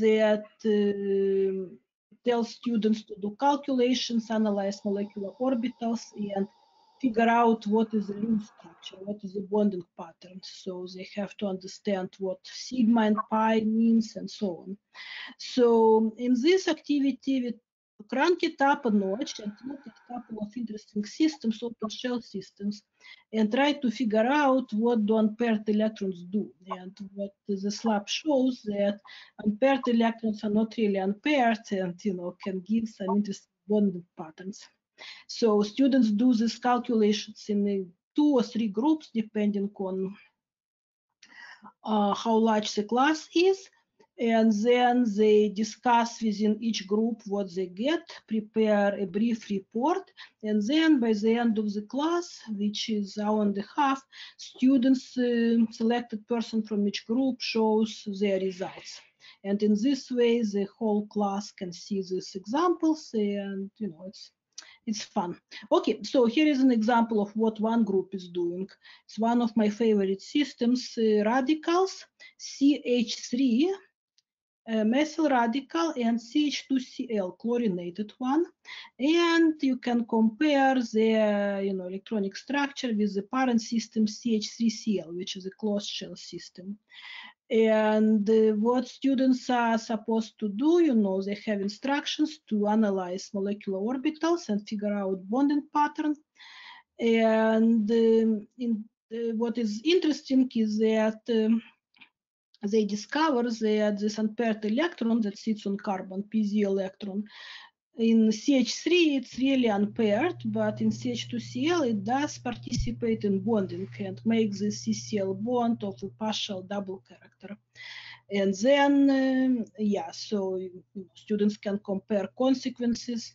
[SPEAKER 4] that uh, tells students to do calculations, analyze molecular orbitals, and figure out what is the ring structure, what is the bonding pattern. So they have to understand what sigma and pi means and so on. So in this activity, we crank it up a notch and look at a couple of interesting systems, open shell systems, and try to figure out what do unpaired electrons do. And what the slab shows that unpaired electrons are not really unpaired and you know can give some interesting bonding patterns. So students do these calculations in two or three groups depending on uh, how large the class is and then they discuss within each group what they get, prepare a brief report, and then by the end of the class, which is hour and a half, students, uh, selected person from each group shows their results. And in this way, the whole class can see these examples, and you know it's it's fun. Okay, so here is an example of what one group is doing. It's one of my favorite systems, uh, radicals, CH3, uh, methyl radical and CH2Cl chlorinated one. And you can compare the you know electronic structure with the parent system CH3Cl which is a closed shell system. And uh, what students are supposed to do you know they have instructions to analyze molecular orbitals and figure out bonding pattern. And um, in, uh, what is interesting is that um, they discover that this unpaired electron that sits on carbon, pz electron, in CH3 it's really unpaired, but in CH2Cl it does participate in bonding and makes the CCl bond of a partial double character. And then, um, yeah, so you know, students can compare consequences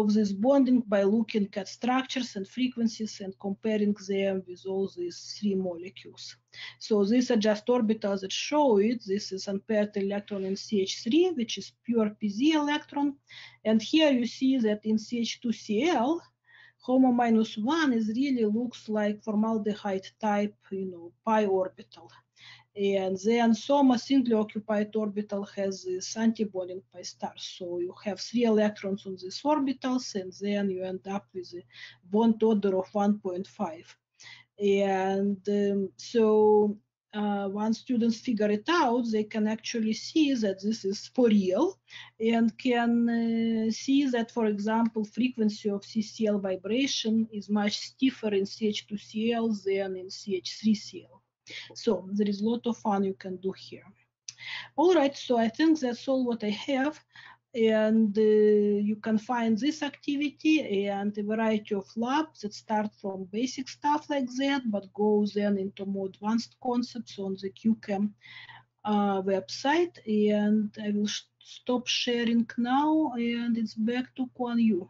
[SPEAKER 4] of this bonding by looking at structures and frequencies and comparing them with all these three molecules. So these are just orbitals that show it. This is unpaired electron in CH3, which is pure PZ electron. And here you see that in CH2Cl, HOMO minus one is really looks like formaldehyde type, you know, pi orbital. And then SOMO singly occupied orbital has this antibonding pi star. So you have three electrons on these orbitals, and then you end up with a bond order of 1.5. And um, so uh, once students figure it out, they can actually see that this is for real and can uh, see that, for example, frequency of CCl vibration is much stiffer in CH2Cl than in CH3Cl. So there is a lot of fun you can do here. All right, so I think that's all what I have. And uh, you can find this activity and a variety of labs that start from basic stuff like that, but go then into more advanced concepts on the QChem uh, website. And I will stop sharing now, and it's back to Kuan Yu.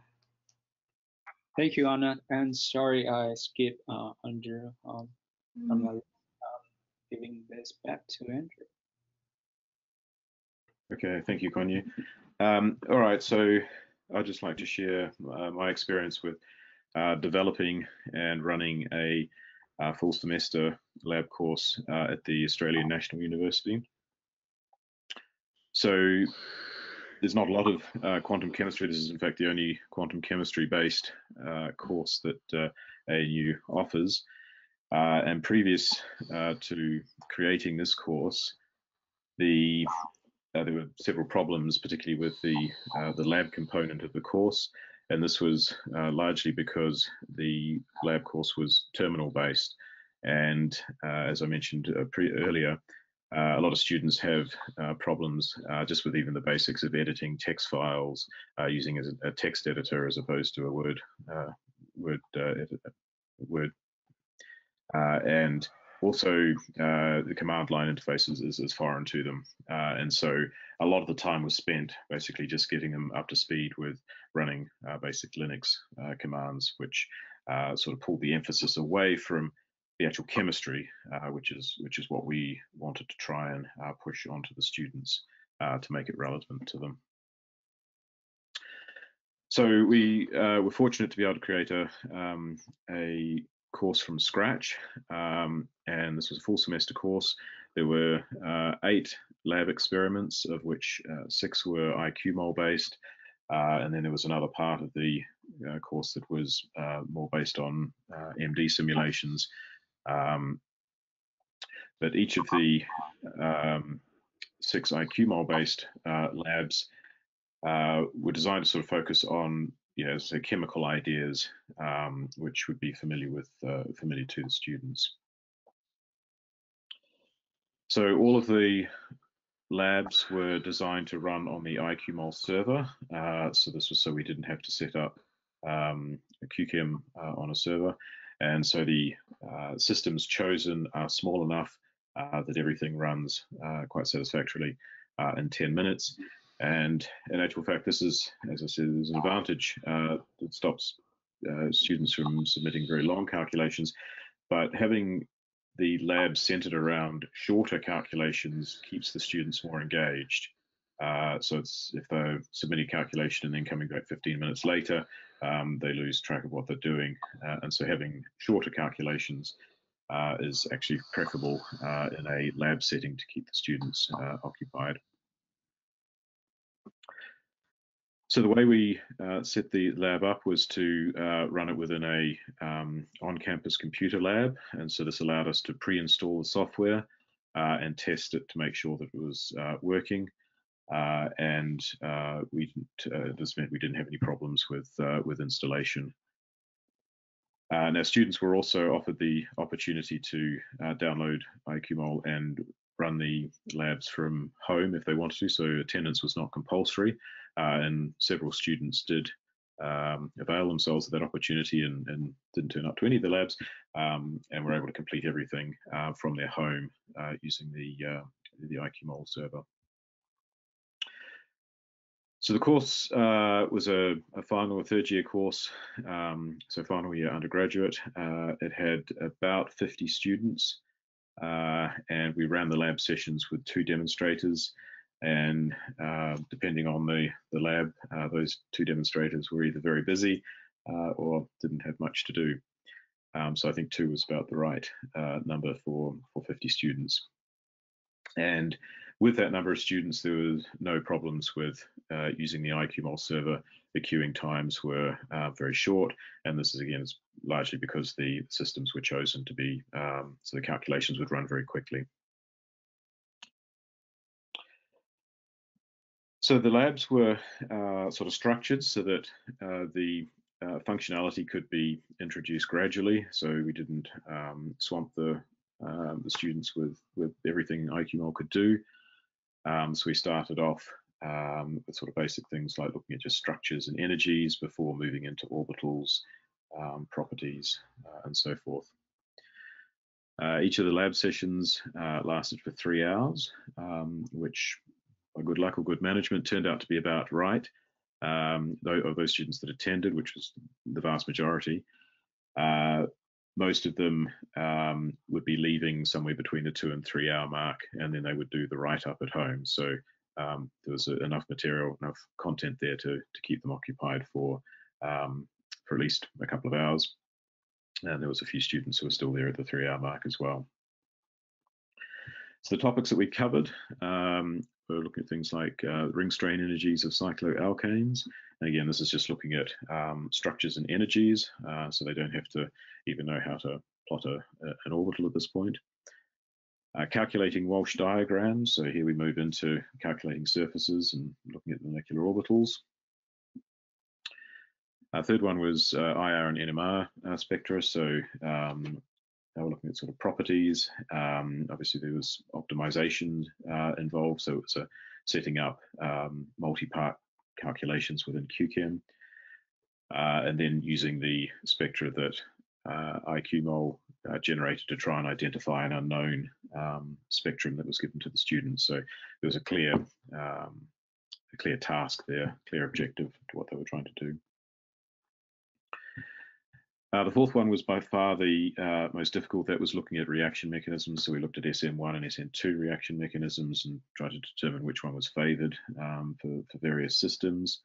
[SPEAKER 1] Thank you, Anna. And sorry I skipped uh, Andrew um, mm giving this back to Andrew.
[SPEAKER 2] Okay, thank you, Kuan Yu. Um, all right, so I'd just like to share uh, my experience with uh, developing and running a uh, full semester lab course uh, at the Australian National University. So there's not a lot of uh, quantum chemistry. This is in fact the only quantum chemistry based uh, course that ANU offers. Uh, and previous uh, to creating this course, the uh, there were several problems, particularly with the uh, the lab component of the course, and this was uh, largely because the lab course was terminal based, and uh, as I mentioned earlier, a lot of students have problems just with even the basics of editing text files using as a, text editor as opposed to a Word Word Word and also uh, the command line interfaces is, is, foreign to them. Uh, and so a lot of the time was spent basically just getting them up to speed with running uh, basic Linux uh, commands, which uh, sort of pulled the emphasis away from the actual chemistry, which is which is what we wanted to try and push onto the students to make it relevant to them. So we were fortunate to be able to create a, um, a course from scratch, um, and this was a full semester course. There were uh, eight lab experiments, of which uh, six were IQmol based, uh, and then there was another part of the uh, course that was uh, more based on uh, MD simulations. Um, but each of the um, six IQmol based labs were designed to sort of focus on yeah, so chemical ideas, um, which would be familiar with uh, familiar to the students. So all of the labs were designed to run on the IQmol server. Uh, so this was so we didn't have to set up um, a QChem uh, on a server. And so the uh, systems chosen are small enough uh, that everything runs uh, quite satisfactorily in 10 minutes. And in actual fact, this is, as I said, there's an advantage uh, that stops uh, students from submitting very long calculations. But having the lab centered around shorter calculations keeps the students more engaged. Uh, so it's if they're submitting a calculation and then coming back 15 minutes later, um, they lose track of what they're doing. Uh, and so having shorter calculations uh, is actually preferable uh, in a lab setting to keep the students uh, occupied. So the way we uh, set the lab up was to uh, run it within a um, on-campus computer lab, and so this allowed us to pre-install the software uh, and test it to make sure that it was uh, working. Uh, and uh, we this meant we didn't have any problems with with installation. now students were also offered the opportunity to download IQmol and run the labs from home if they wanted to, so attendance was not compulsory and several students did um, avail themselves of that opportunity and, and, didn't turn up to any of the labs um, and were able to complete everything uh, from their home uh, using the uh, the IQmol server. So the course uh, was a, a, final or third year course, um, so final year undergraduate. Uh, it had about 50 students, uh, and we ran the lab sessions with two demonstrators and uh, depending on the, the lab, uh, those two demonstrators were either very busy uh, or didn't have much to do. Um, so I think two was about the right uh, number for, for 50 students. And with that number of students, there was no problems with uh, using the IQmol server. The queuing times were uh, very short, and this is again largely because the systems were chosen to be um, so the calculations would run very quickly. So the labs were uh, sort of structured so that uh, the uh, functionality could be introduced gradually. So we didn't um, swamp the um, the students with with everything IQmol could do. Um, so we started off um, with sort of basic things like looking at just structures and energies before moving into orbitals, um, properties, uh, and so forth. Uh, each of the lab sessions uh, lasted for three hours, um, which by good luck or good management, turned out to be about right. Um, of those students that attended, which was the vast majority, uh, most of them um, would be leaving somewhere between the two and three hour mark, and then they would do the write up at home. So um, there was enough material, enough content there to, to keep them occupied for um, for at least a couple of hours. And there was a few students who were still there at the three hour mark as well. So the topics that we covered um, we're looking at things like uh, ring strain energies of cycloalkanes. And again, this is just looking at um, structures and energies, uh, so they don't have to even know how to plot a, a, an orbital at this point. Uh, calculating Walsh diagrams, so here we move into calculating surfaces and looking at molecular orbitals. Our third one was uh, IR and NMR uh, spectra, so um, were looking at sort of properties. Um, obviously, there was optimization uh, involved, so it's a setting up um, multi-part calculations within QChem, uh, and then using the spectra that uh, IQmol uh, generated to try and identify an unknown um, spectrum that was given to the students. So there was a clear, um, a clear task there, clear objective to what they were trying to do. Uh, the fourth one was by far the uh, most difficult. That was looking at reaction mechanisms. So we looked at SN1 and SN2 reaction mechanisms and tried to determine which one was favored um, for, for, various systems.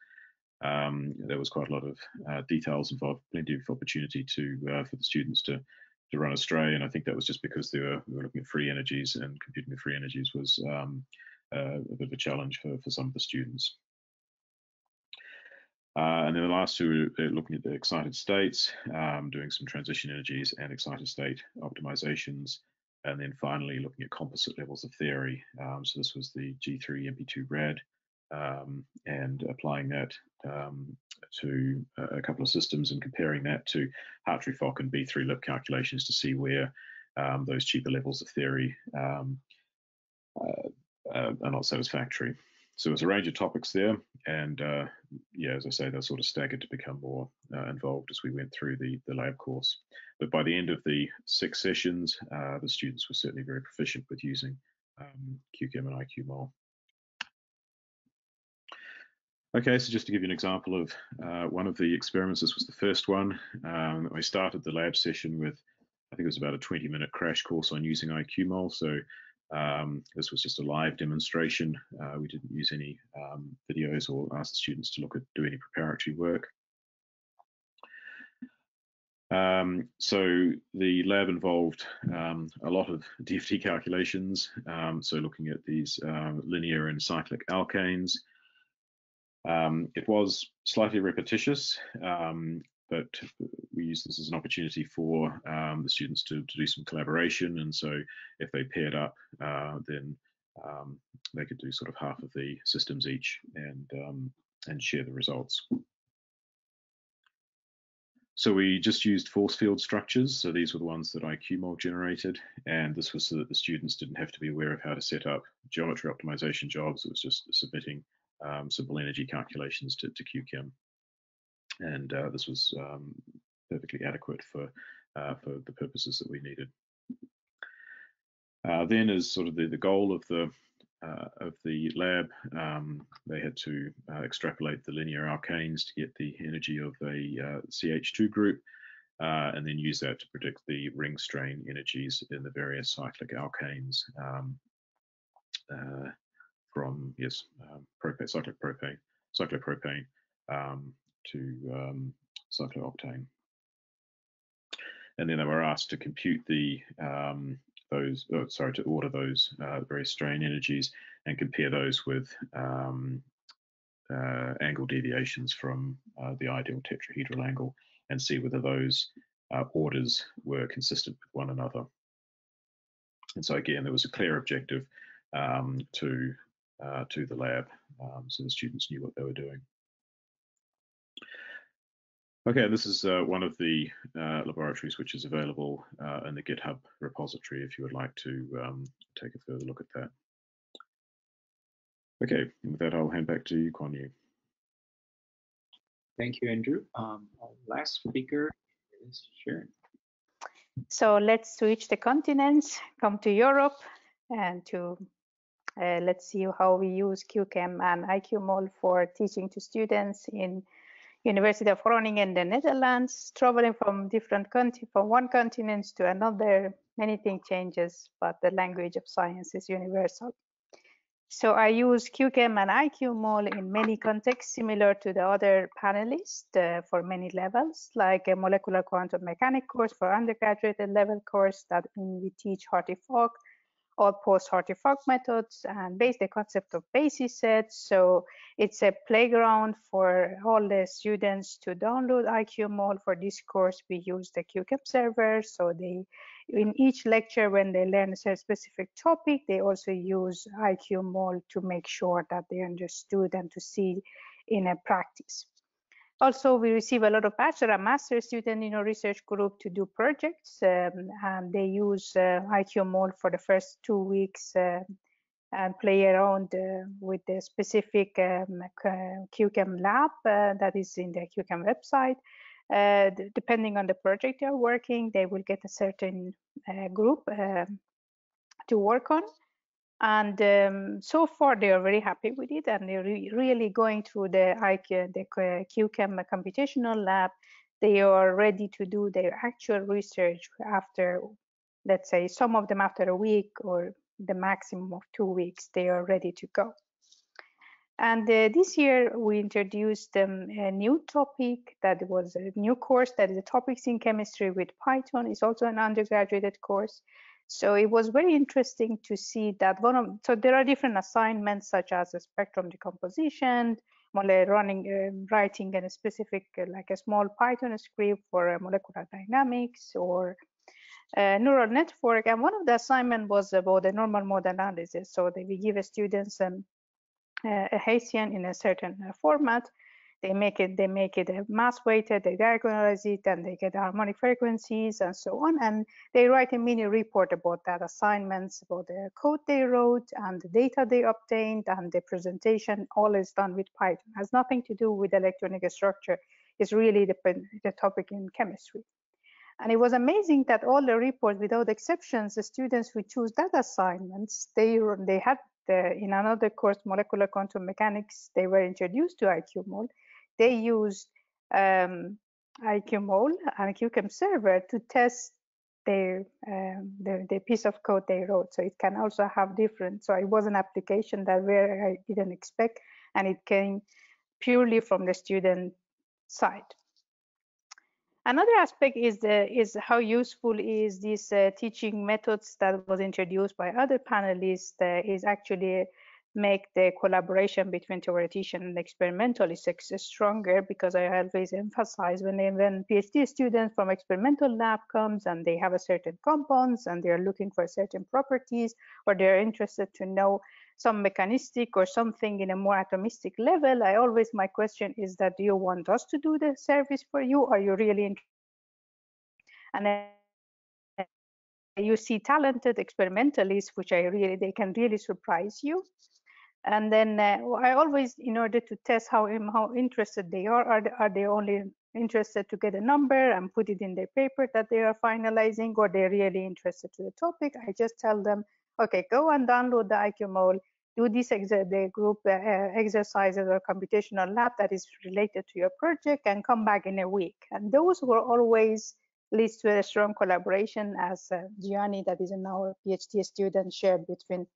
[SPEAKER 2] Um, there was quite a lot of uh, details involved, plenty of opportunity to uh, for the students to to run astray. And I think that was just because they were, we were looking at free energies and computing with free energies was um, uh, a bit of a challenge for, for some of the students. Uh, and then the last two are looking at the excited states, um, doing some transition energies and excited state optimizations. And then finally looking at composite levels of theory. Um, so this was the G3 MP2 RAD um, and applying that um, to a couple of systems and comparing that to Hartree-Fock and B3LYP calculations to see where um, those cheaper levels of theory um, uh, uh, are not satisfactory. So there's a range of topics there, and uh, yeah, as I say, they're sort of staggered to become more uh, involved as we went through the, the lab course. But by the end of the six sessions, uh, the students were certainly very proficient with using um, and IQmol. Okay, so just to give you an example of uh, one of the experiments, this was the first one. Um, I started the lab session with, I think it was about a 20 minute crash course on using IQmol. So um, this was just a live demonstration. Uh, we didn't use any um, videos or ask the students to look at do any preparatory work. Um, so the lab involved um, a lot of *laughs* DFT calculations, um, so looking at these uh, linear and cyclic alkanes. Um, it was slightly repetitious, um, but we use this as an opportunity for um, the students to, to, do some collaboration. And so if they paired up, uh, then they could do sort of half of the systems each and, and share the results. So we just used force field structures. So these were the ones that IQmol generated. And this was so that the students didn't have to be aware of how to set up geometry optimization jobs. It was just submitting um, simple energy calculations to, to QChem. And uh, this was um, perfectly adequate for, uh, for the purposes that we needed. Uh, then as sort of the, the goal of the uh, of the lab, um, they had to uh, extrapolate the linear alkanes to get the energy of a uh, CH2 group, and then use that to predict the ring strain energies in the various cyclic alkanes um, from yes, um, propane, cyclic propane, cyclopropane um, to um, cyclooctane. And then they were asked to compute the um, those, oh, sorry, to order those uh, various strain energies and compare those with um, uh, angle deviations from uh, the ideal tetrahedral angle and see whether those uh, orders were consistent with one another. And so again, there was a clear objective um, to uh, to the lab, um, so the students knew what they were doing. Okay, this is uh, one of the uh, laboratories which is available uh, in the GitHub repository if you would like to um, take a further look at that. Okay, with that, I'll hand back to you, Kuan Yu.
[SPEAKER 1] Thank you, Andrew. Um, our last speaker is Shirin.
[SPEAKER 5] So let's switch the continents, come to Europe, and to uh, let's see how we use QChem and IQmol for teaching to students in University of Groningen, the Netherlands, traveling from different country, from one continent to another, many things changes, but the language of science is universal. So I use QChem and IQmol in many contexts, similar to the other panelists uh, for many levels, like a molecular quantum mechanics course for undergraduate level course that we teach Hartree-Fock, all post-Hartree-Fock methods and based the concept of basis sets. So it's a playground for all the students to download IQmol. For this course, we use the QChem server. So they, in each lecture, when they learn a specific topic, they also use IQmol to make sure that they understood and to see in a practice. Also, we receive a lot of bachelor and master student in our research group to do projects, um, and they use uh, IQmol for the first two weeks uh, and play around uh, with the specific um, QChem lab uh, that is in the QChem website. Uh, depending on the project they're working, they will get a certain uh, group um, to work on and um, so far they are very happy with it and they're re really going through the IQ, the QChem computational lab. They are ready to do their actual research after, let's say, some of them after a week or the maximum of two weeks, they are ready to go. And uh, this year we introduced um, a new topic that was a new course that is a topics in chemistry with Python. It's also an undergraduate course. So it was very interesting to see that one of, so there are different assignments such as a spectrum decomposition, running, uh, writing a specific, uh, like a small Python script for uh, molecular dynamics or uh, neural network. And one of the assignment was about the normal mode analysis. So they we give students um, a Hessian in a certain uh, format they make it they make it mass weighted they diagonalize it and they get harmonic frequencies and so on. And they write a mini report about that assignments about the code they wrote and the data they obtained and the presentation all is done with python. It has nothing to do with electronic structure. It's really the, the topic in chemistry. And it was amazing that all the reports without exceptions the students who choose that assignments they they had the, in another course, molecular quantum mechanics, they were introduced to IQmol they used um, IQmol and QChem server to test their, um, piece of code they wrote. So it can also have different. So it was an application that where I didn't expect, and it came purely from the student side. Another aspect is the, is how useful is these uh, teaching methods that was introduced by other panelists uh, is actually make the collaboration between theoretician and experimentalists stronger because I always emphasize when, they, when PhD students from experimental lab comes and they have a certain compounds and they're looking for certain properties or they're interested to know some mechanistic or something in a more atomistic level, I always, my question is that do you want us to do the service for you? Are you really interested? And then you see talented experimentalists, which I really, they can really surprise you. And then uh, I always, in order to test how, how interested they are, are they, are they only interested to get a number and put it in their paper that they are finalizing, or they're really interested to the topic? I just tell them, okay, go and download the IQmol, do this the group uh, exercises or computational lab that is related to your project and come back in a week. And those were always leads to a strong collaboration as uh, Gianni, that is now a PhD student, shared between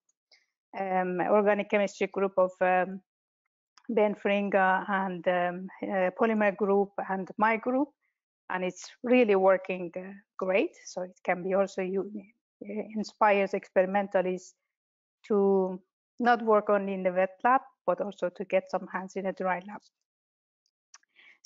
[SPEAKER 5] um, organic chemistry group of um, Ben Feringa and um, uh, polymer group and my group. And it's really working uh, great. So it can be also you, inspires experimentalists to not work only in the wet lab, but also to get some hands in a dry lab.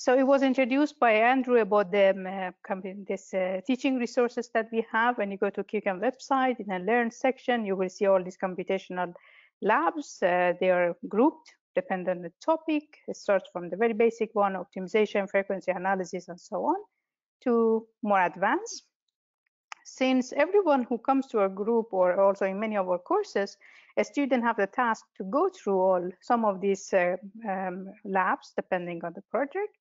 [SPEAKER 5] So it was introduced by Andrew about the um, uh, this uh, teaching resources that we have. When you go to QChem website in the Learn section, you will see all these computational labs. Uh, they are grouped depending on the topic. It starts from the very basic one, optimization, frequency analysis, and so on, to more advanced since everyone who comes to our group or also in many of our courses, a student have the task to go through all some of these uh, um, labs depending on the project.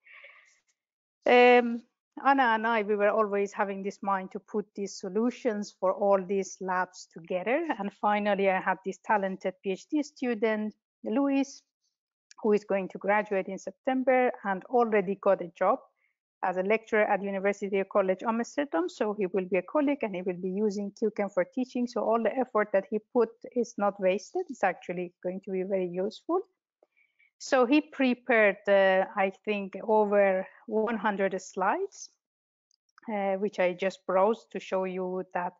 [SPEAKER 5] Um, Anna and I, we were always having this mind to put these solutions for all these labs together. And finally, I had this talented PhD student, Luis, who is going to graduate in September and already got a job as a lecturer at University College Amsterdam. So he will be a colleague and he will be using QChem for teaching. So all the effort that he put is not wasted. It's actually going to be very useful. So he prepared, uh, I think, over 100 slides, uh, which I just browsed to show you that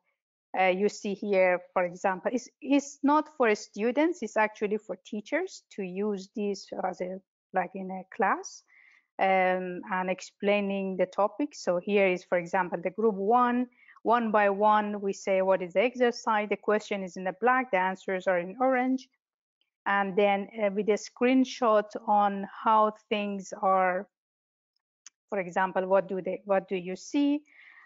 [SPEAKER 5] uh, you see here, for example, it's, it's not for students, it's actually for teachers to use this as a like in a class um, and explaining the topic. So here is, for example, the group one, one by one, we say what is the exercise, the question is in the black, the answers are in orange. And then uh, with a screenshot on how things are, for example, what do they, what do you see?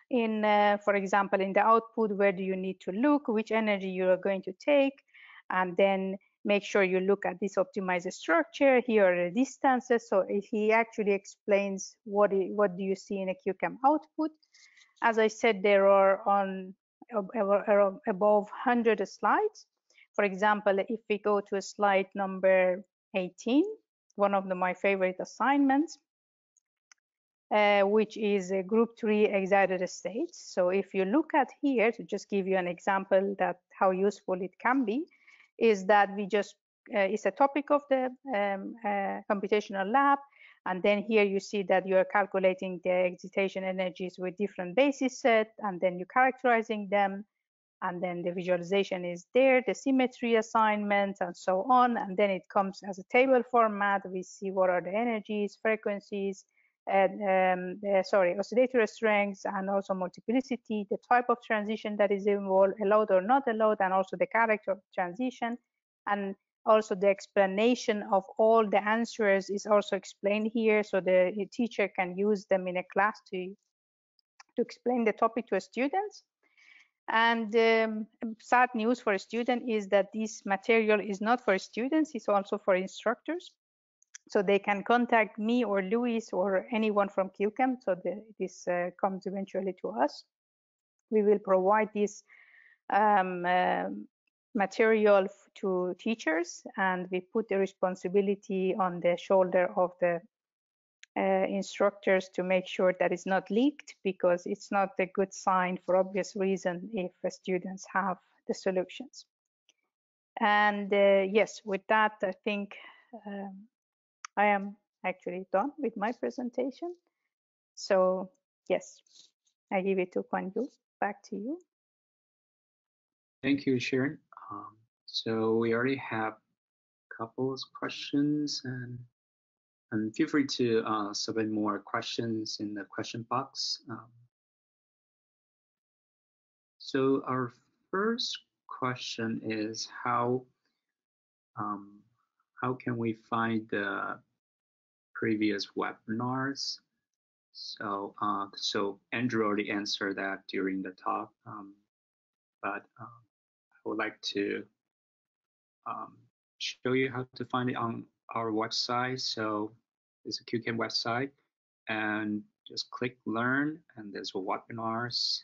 [SPEAKER 5] In, uh, for example, in the output, where do you need to look, which energy you are going to take, and then make sure you look at this optimized structure. Here are the distances. So he actually explains what, what do you see in a QChem output. As I said, there are on above 100 slides. For example, if we go to a slide number 18, one of the, my favorite assignments, uh, which is a group three excited states. So if you look at here, to just give you an example that how useful it can be, is that we just uh, it's a topic of the um, uh, computational lab and then here you see that you are calculating the excitation energies with different basis set and then you're characterizing them and then the visualization is there the symmetry assignments and so on and then it comes as a table format. We see what are the energies frequencies and um, sorry oscillator strengths and also multiplicity the type of transition that is involved allowed or not allowed and also the character of transition. And also the explanation of all the answers is also explained here so the teacher can use them in a class to to explain the topic to students. And um, sad news for a student is that this material is not for students it's also for instructors so they can contact me or Luis or anyone from QChem. So the, this uh, comes eventually to us. We will provide this um, uh, material to teachers and we put the responsibility on the shoulder of the uh, instructors to make sure that it's not leaked because it's not a good sign for obvious reason if students have the solutions. And uh, yes, with that, I think um, I am actually done with my presentation. So yes, I give it to Kuan Yu. Back to you.
[SPEAKER 1] Thank you, Shirin. Um, so we already have a couple of questions and and feel free to uh, submit more questions in the question box. Um, so our first question is how um, how can we find the previous webinars? So uh, so Andrew already answered that during the talk, um, but um, I would like to um, show you how to find it on our website. So it's a QChem website and just click learn and there's webinars.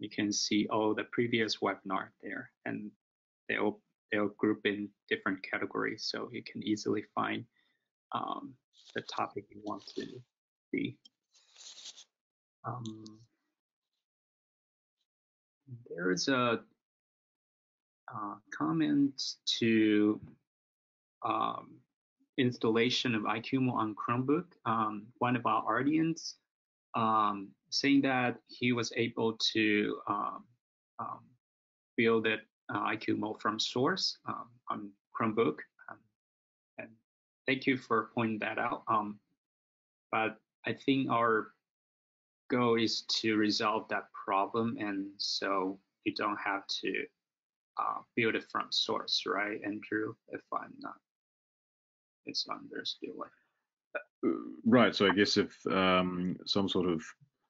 [SPEAKER 1] You can see all the previous webinar there and they'll they'll group in different categories so you can easily find um, the topic you want to see. Um, there's a uh, comment to um, installation of IQmol on Chromebook. Um, one of our audience um, saying that he was able to um, um, build it uh, IQmol from source um, on Chromebook. and thank you for pointing that out. but I think our goal is to resolve that problem, and so you don't have to uh, build it from source, right, Andrew? If I'm not misunderstood.
[SPEAKER 2] Uh, right. So I guess if um, some sort of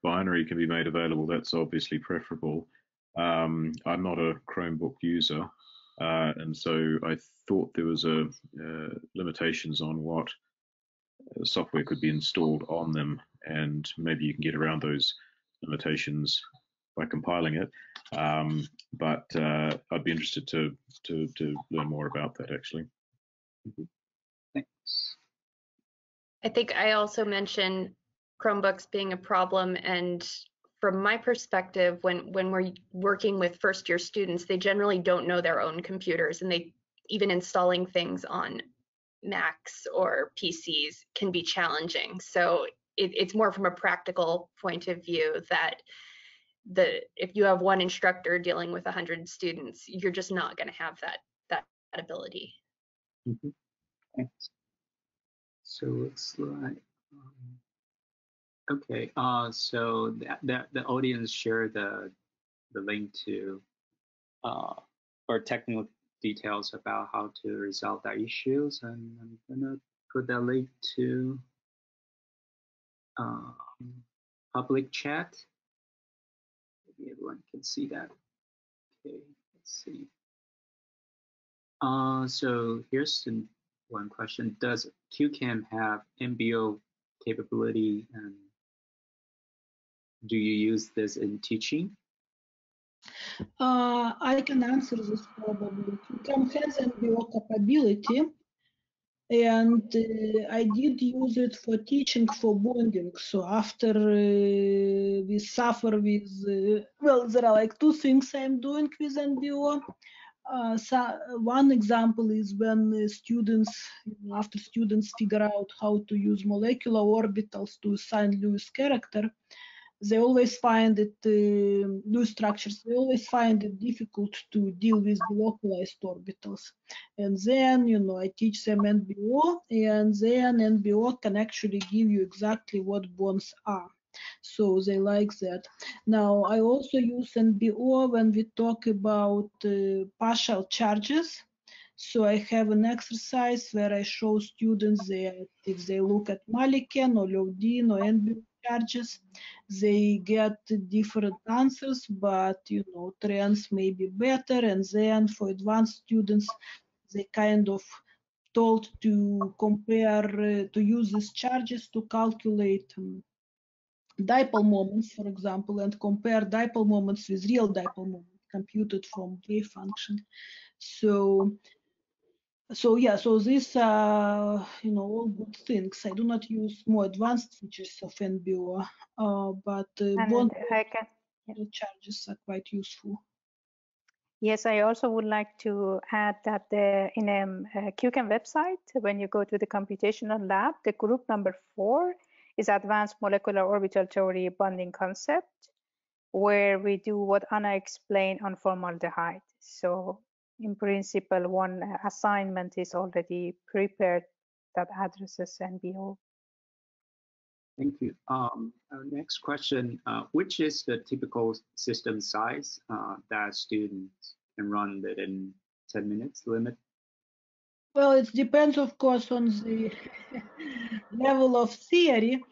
[SPEAKER 2] binary can be made available, that's obviously preferable. Um, I'm not a Chromebook user, uh, and so I thought there was a uh, limitations on what uh, software could be installed on them, and maybe you can get around those limitations by compiling it. Um, but uh, I'd be interested to, to, to learn more about that actually.
[SPEAKER 1] Thanks.
[SPEAKER 3] I think I also mentioned Chromebooks being a problem and from my perspective, when when we're working with first year students, they generally don't know their own computers and they even installing things on Macs or PCs can be challenging. So it, it's more from a practical point of view that the if you have one instructor dealing with 100 students you're just not going to have that that, ability
[SPEAKER 1] mm-hmm. Thanks. so it's like okay uh so that, that the audience share the the link to uh or technical details about how to resolve that issues and i'm gonna put that link to um, public chat Maybe everyone can see that. Okay, let's see. Uh, so here's one question. Does QChem have NBO capability and do you use this in teaching?
[SPEAKER 4] Uh, I can answer this probably. QChem has NBO capability and uh, I did use it for teaching for bonding. So after uh, we suffer with, uh, well, there are like two things I'm doing with NBO. Uh, so one example is when students, after students figure out how to use molecular orbitals to assign Lewis character, they always find it, uh, those structures, they always find it difficult to deal with localized orbitals. And then, you know, I teach them NBO, and then NBO can actually give you exactly what bonds are. So they like that. Now, I also use NBO when we talk about uh, partial charges. So I have an exercise where I show students that if they look at Mulliken or Löwdin or NBO charges, they get different answers, but you know, trends may be better. And then for advanced students, they kind of told to compare, uh, to use these charges to calculate um, dipole moments, for example, and compare dipole moments with real dipole moments computed from wave function. So so yeah, so these are you know all good things. I do not use more advanced features of NBO, uh, but uh, bond
[SPEAKER 5] I can,
[SPEAKER 4] yeah. charges are quite useful.
[SPEAKER 5] Yes, I also would like to add that the, in a, a QChem website, when you go to the computational lab, the group number four is Advanced Molecular Orbital Theory Bonding Concept, where we do what Anna explained on formaldehyde. So in principle, one assignment is already prepared that addresses NBO.
[SPEAKER 1] Thank you. Um, our next question, uh, which is the typical system size uh, that students can run within 10 minutes limit?
[SPEAKER 4] Well, it depends, of course, on the *laughs* level of theory.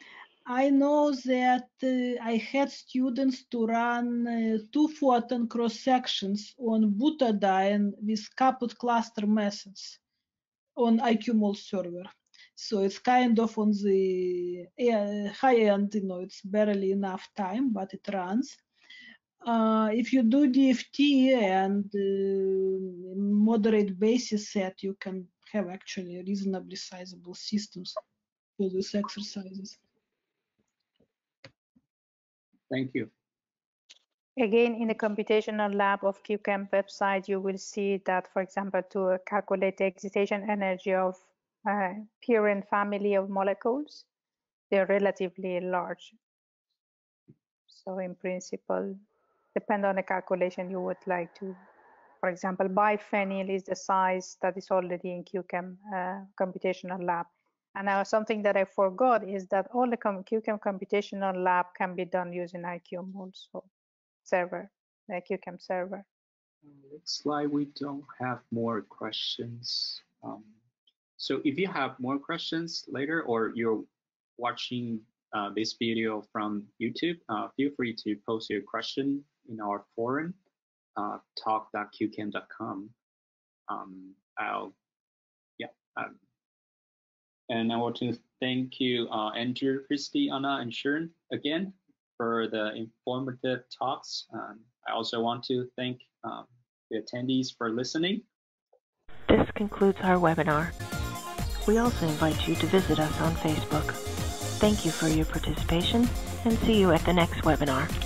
[SPEAKER 4] I know that uh, I had students to run uh, two photon cross sections on butadiene with coupled cluster methods on IQmol server. So it's kind of on the uh, high end, you know, it's barely enough time, but it runs. Uh, if you do DFT and uh, moderate basis set, you can have actually reasonably sizable systems for these exercises.
[SPEAKER 1] Thank you.
[SPEAKER 5] Again, in the computational lab of QChem website, you will see that, for example, to calculate the excitation energy of uh, purine family of molecules, they're relatively large. So in principle, depend on the calculation you would like to. For example, biphenyl is the size that is already in QChem uh, computational lab. And now something that I forgot is that all the QChem computational lab can be done using IQmol so server, the QChem server.
[SPEAKER 1] Looks like we don't have more questions. Um, so if you have more questions later or you're watching uh, this video from YouTube, uh, feel free to post your question in our forum, uh, talk.qchem.com. Um, I'll, yeah. Um, and I want to thank you, uh, Andrew, Kristi, Anna, and Shirin again for the informative talks. Um, I also want to thank um, the attendees for listening.
[SPEAKER 6] This concludes our webinar. We also invite you to visit us on Facebook. Thank you for your participation and see you at the next webinar.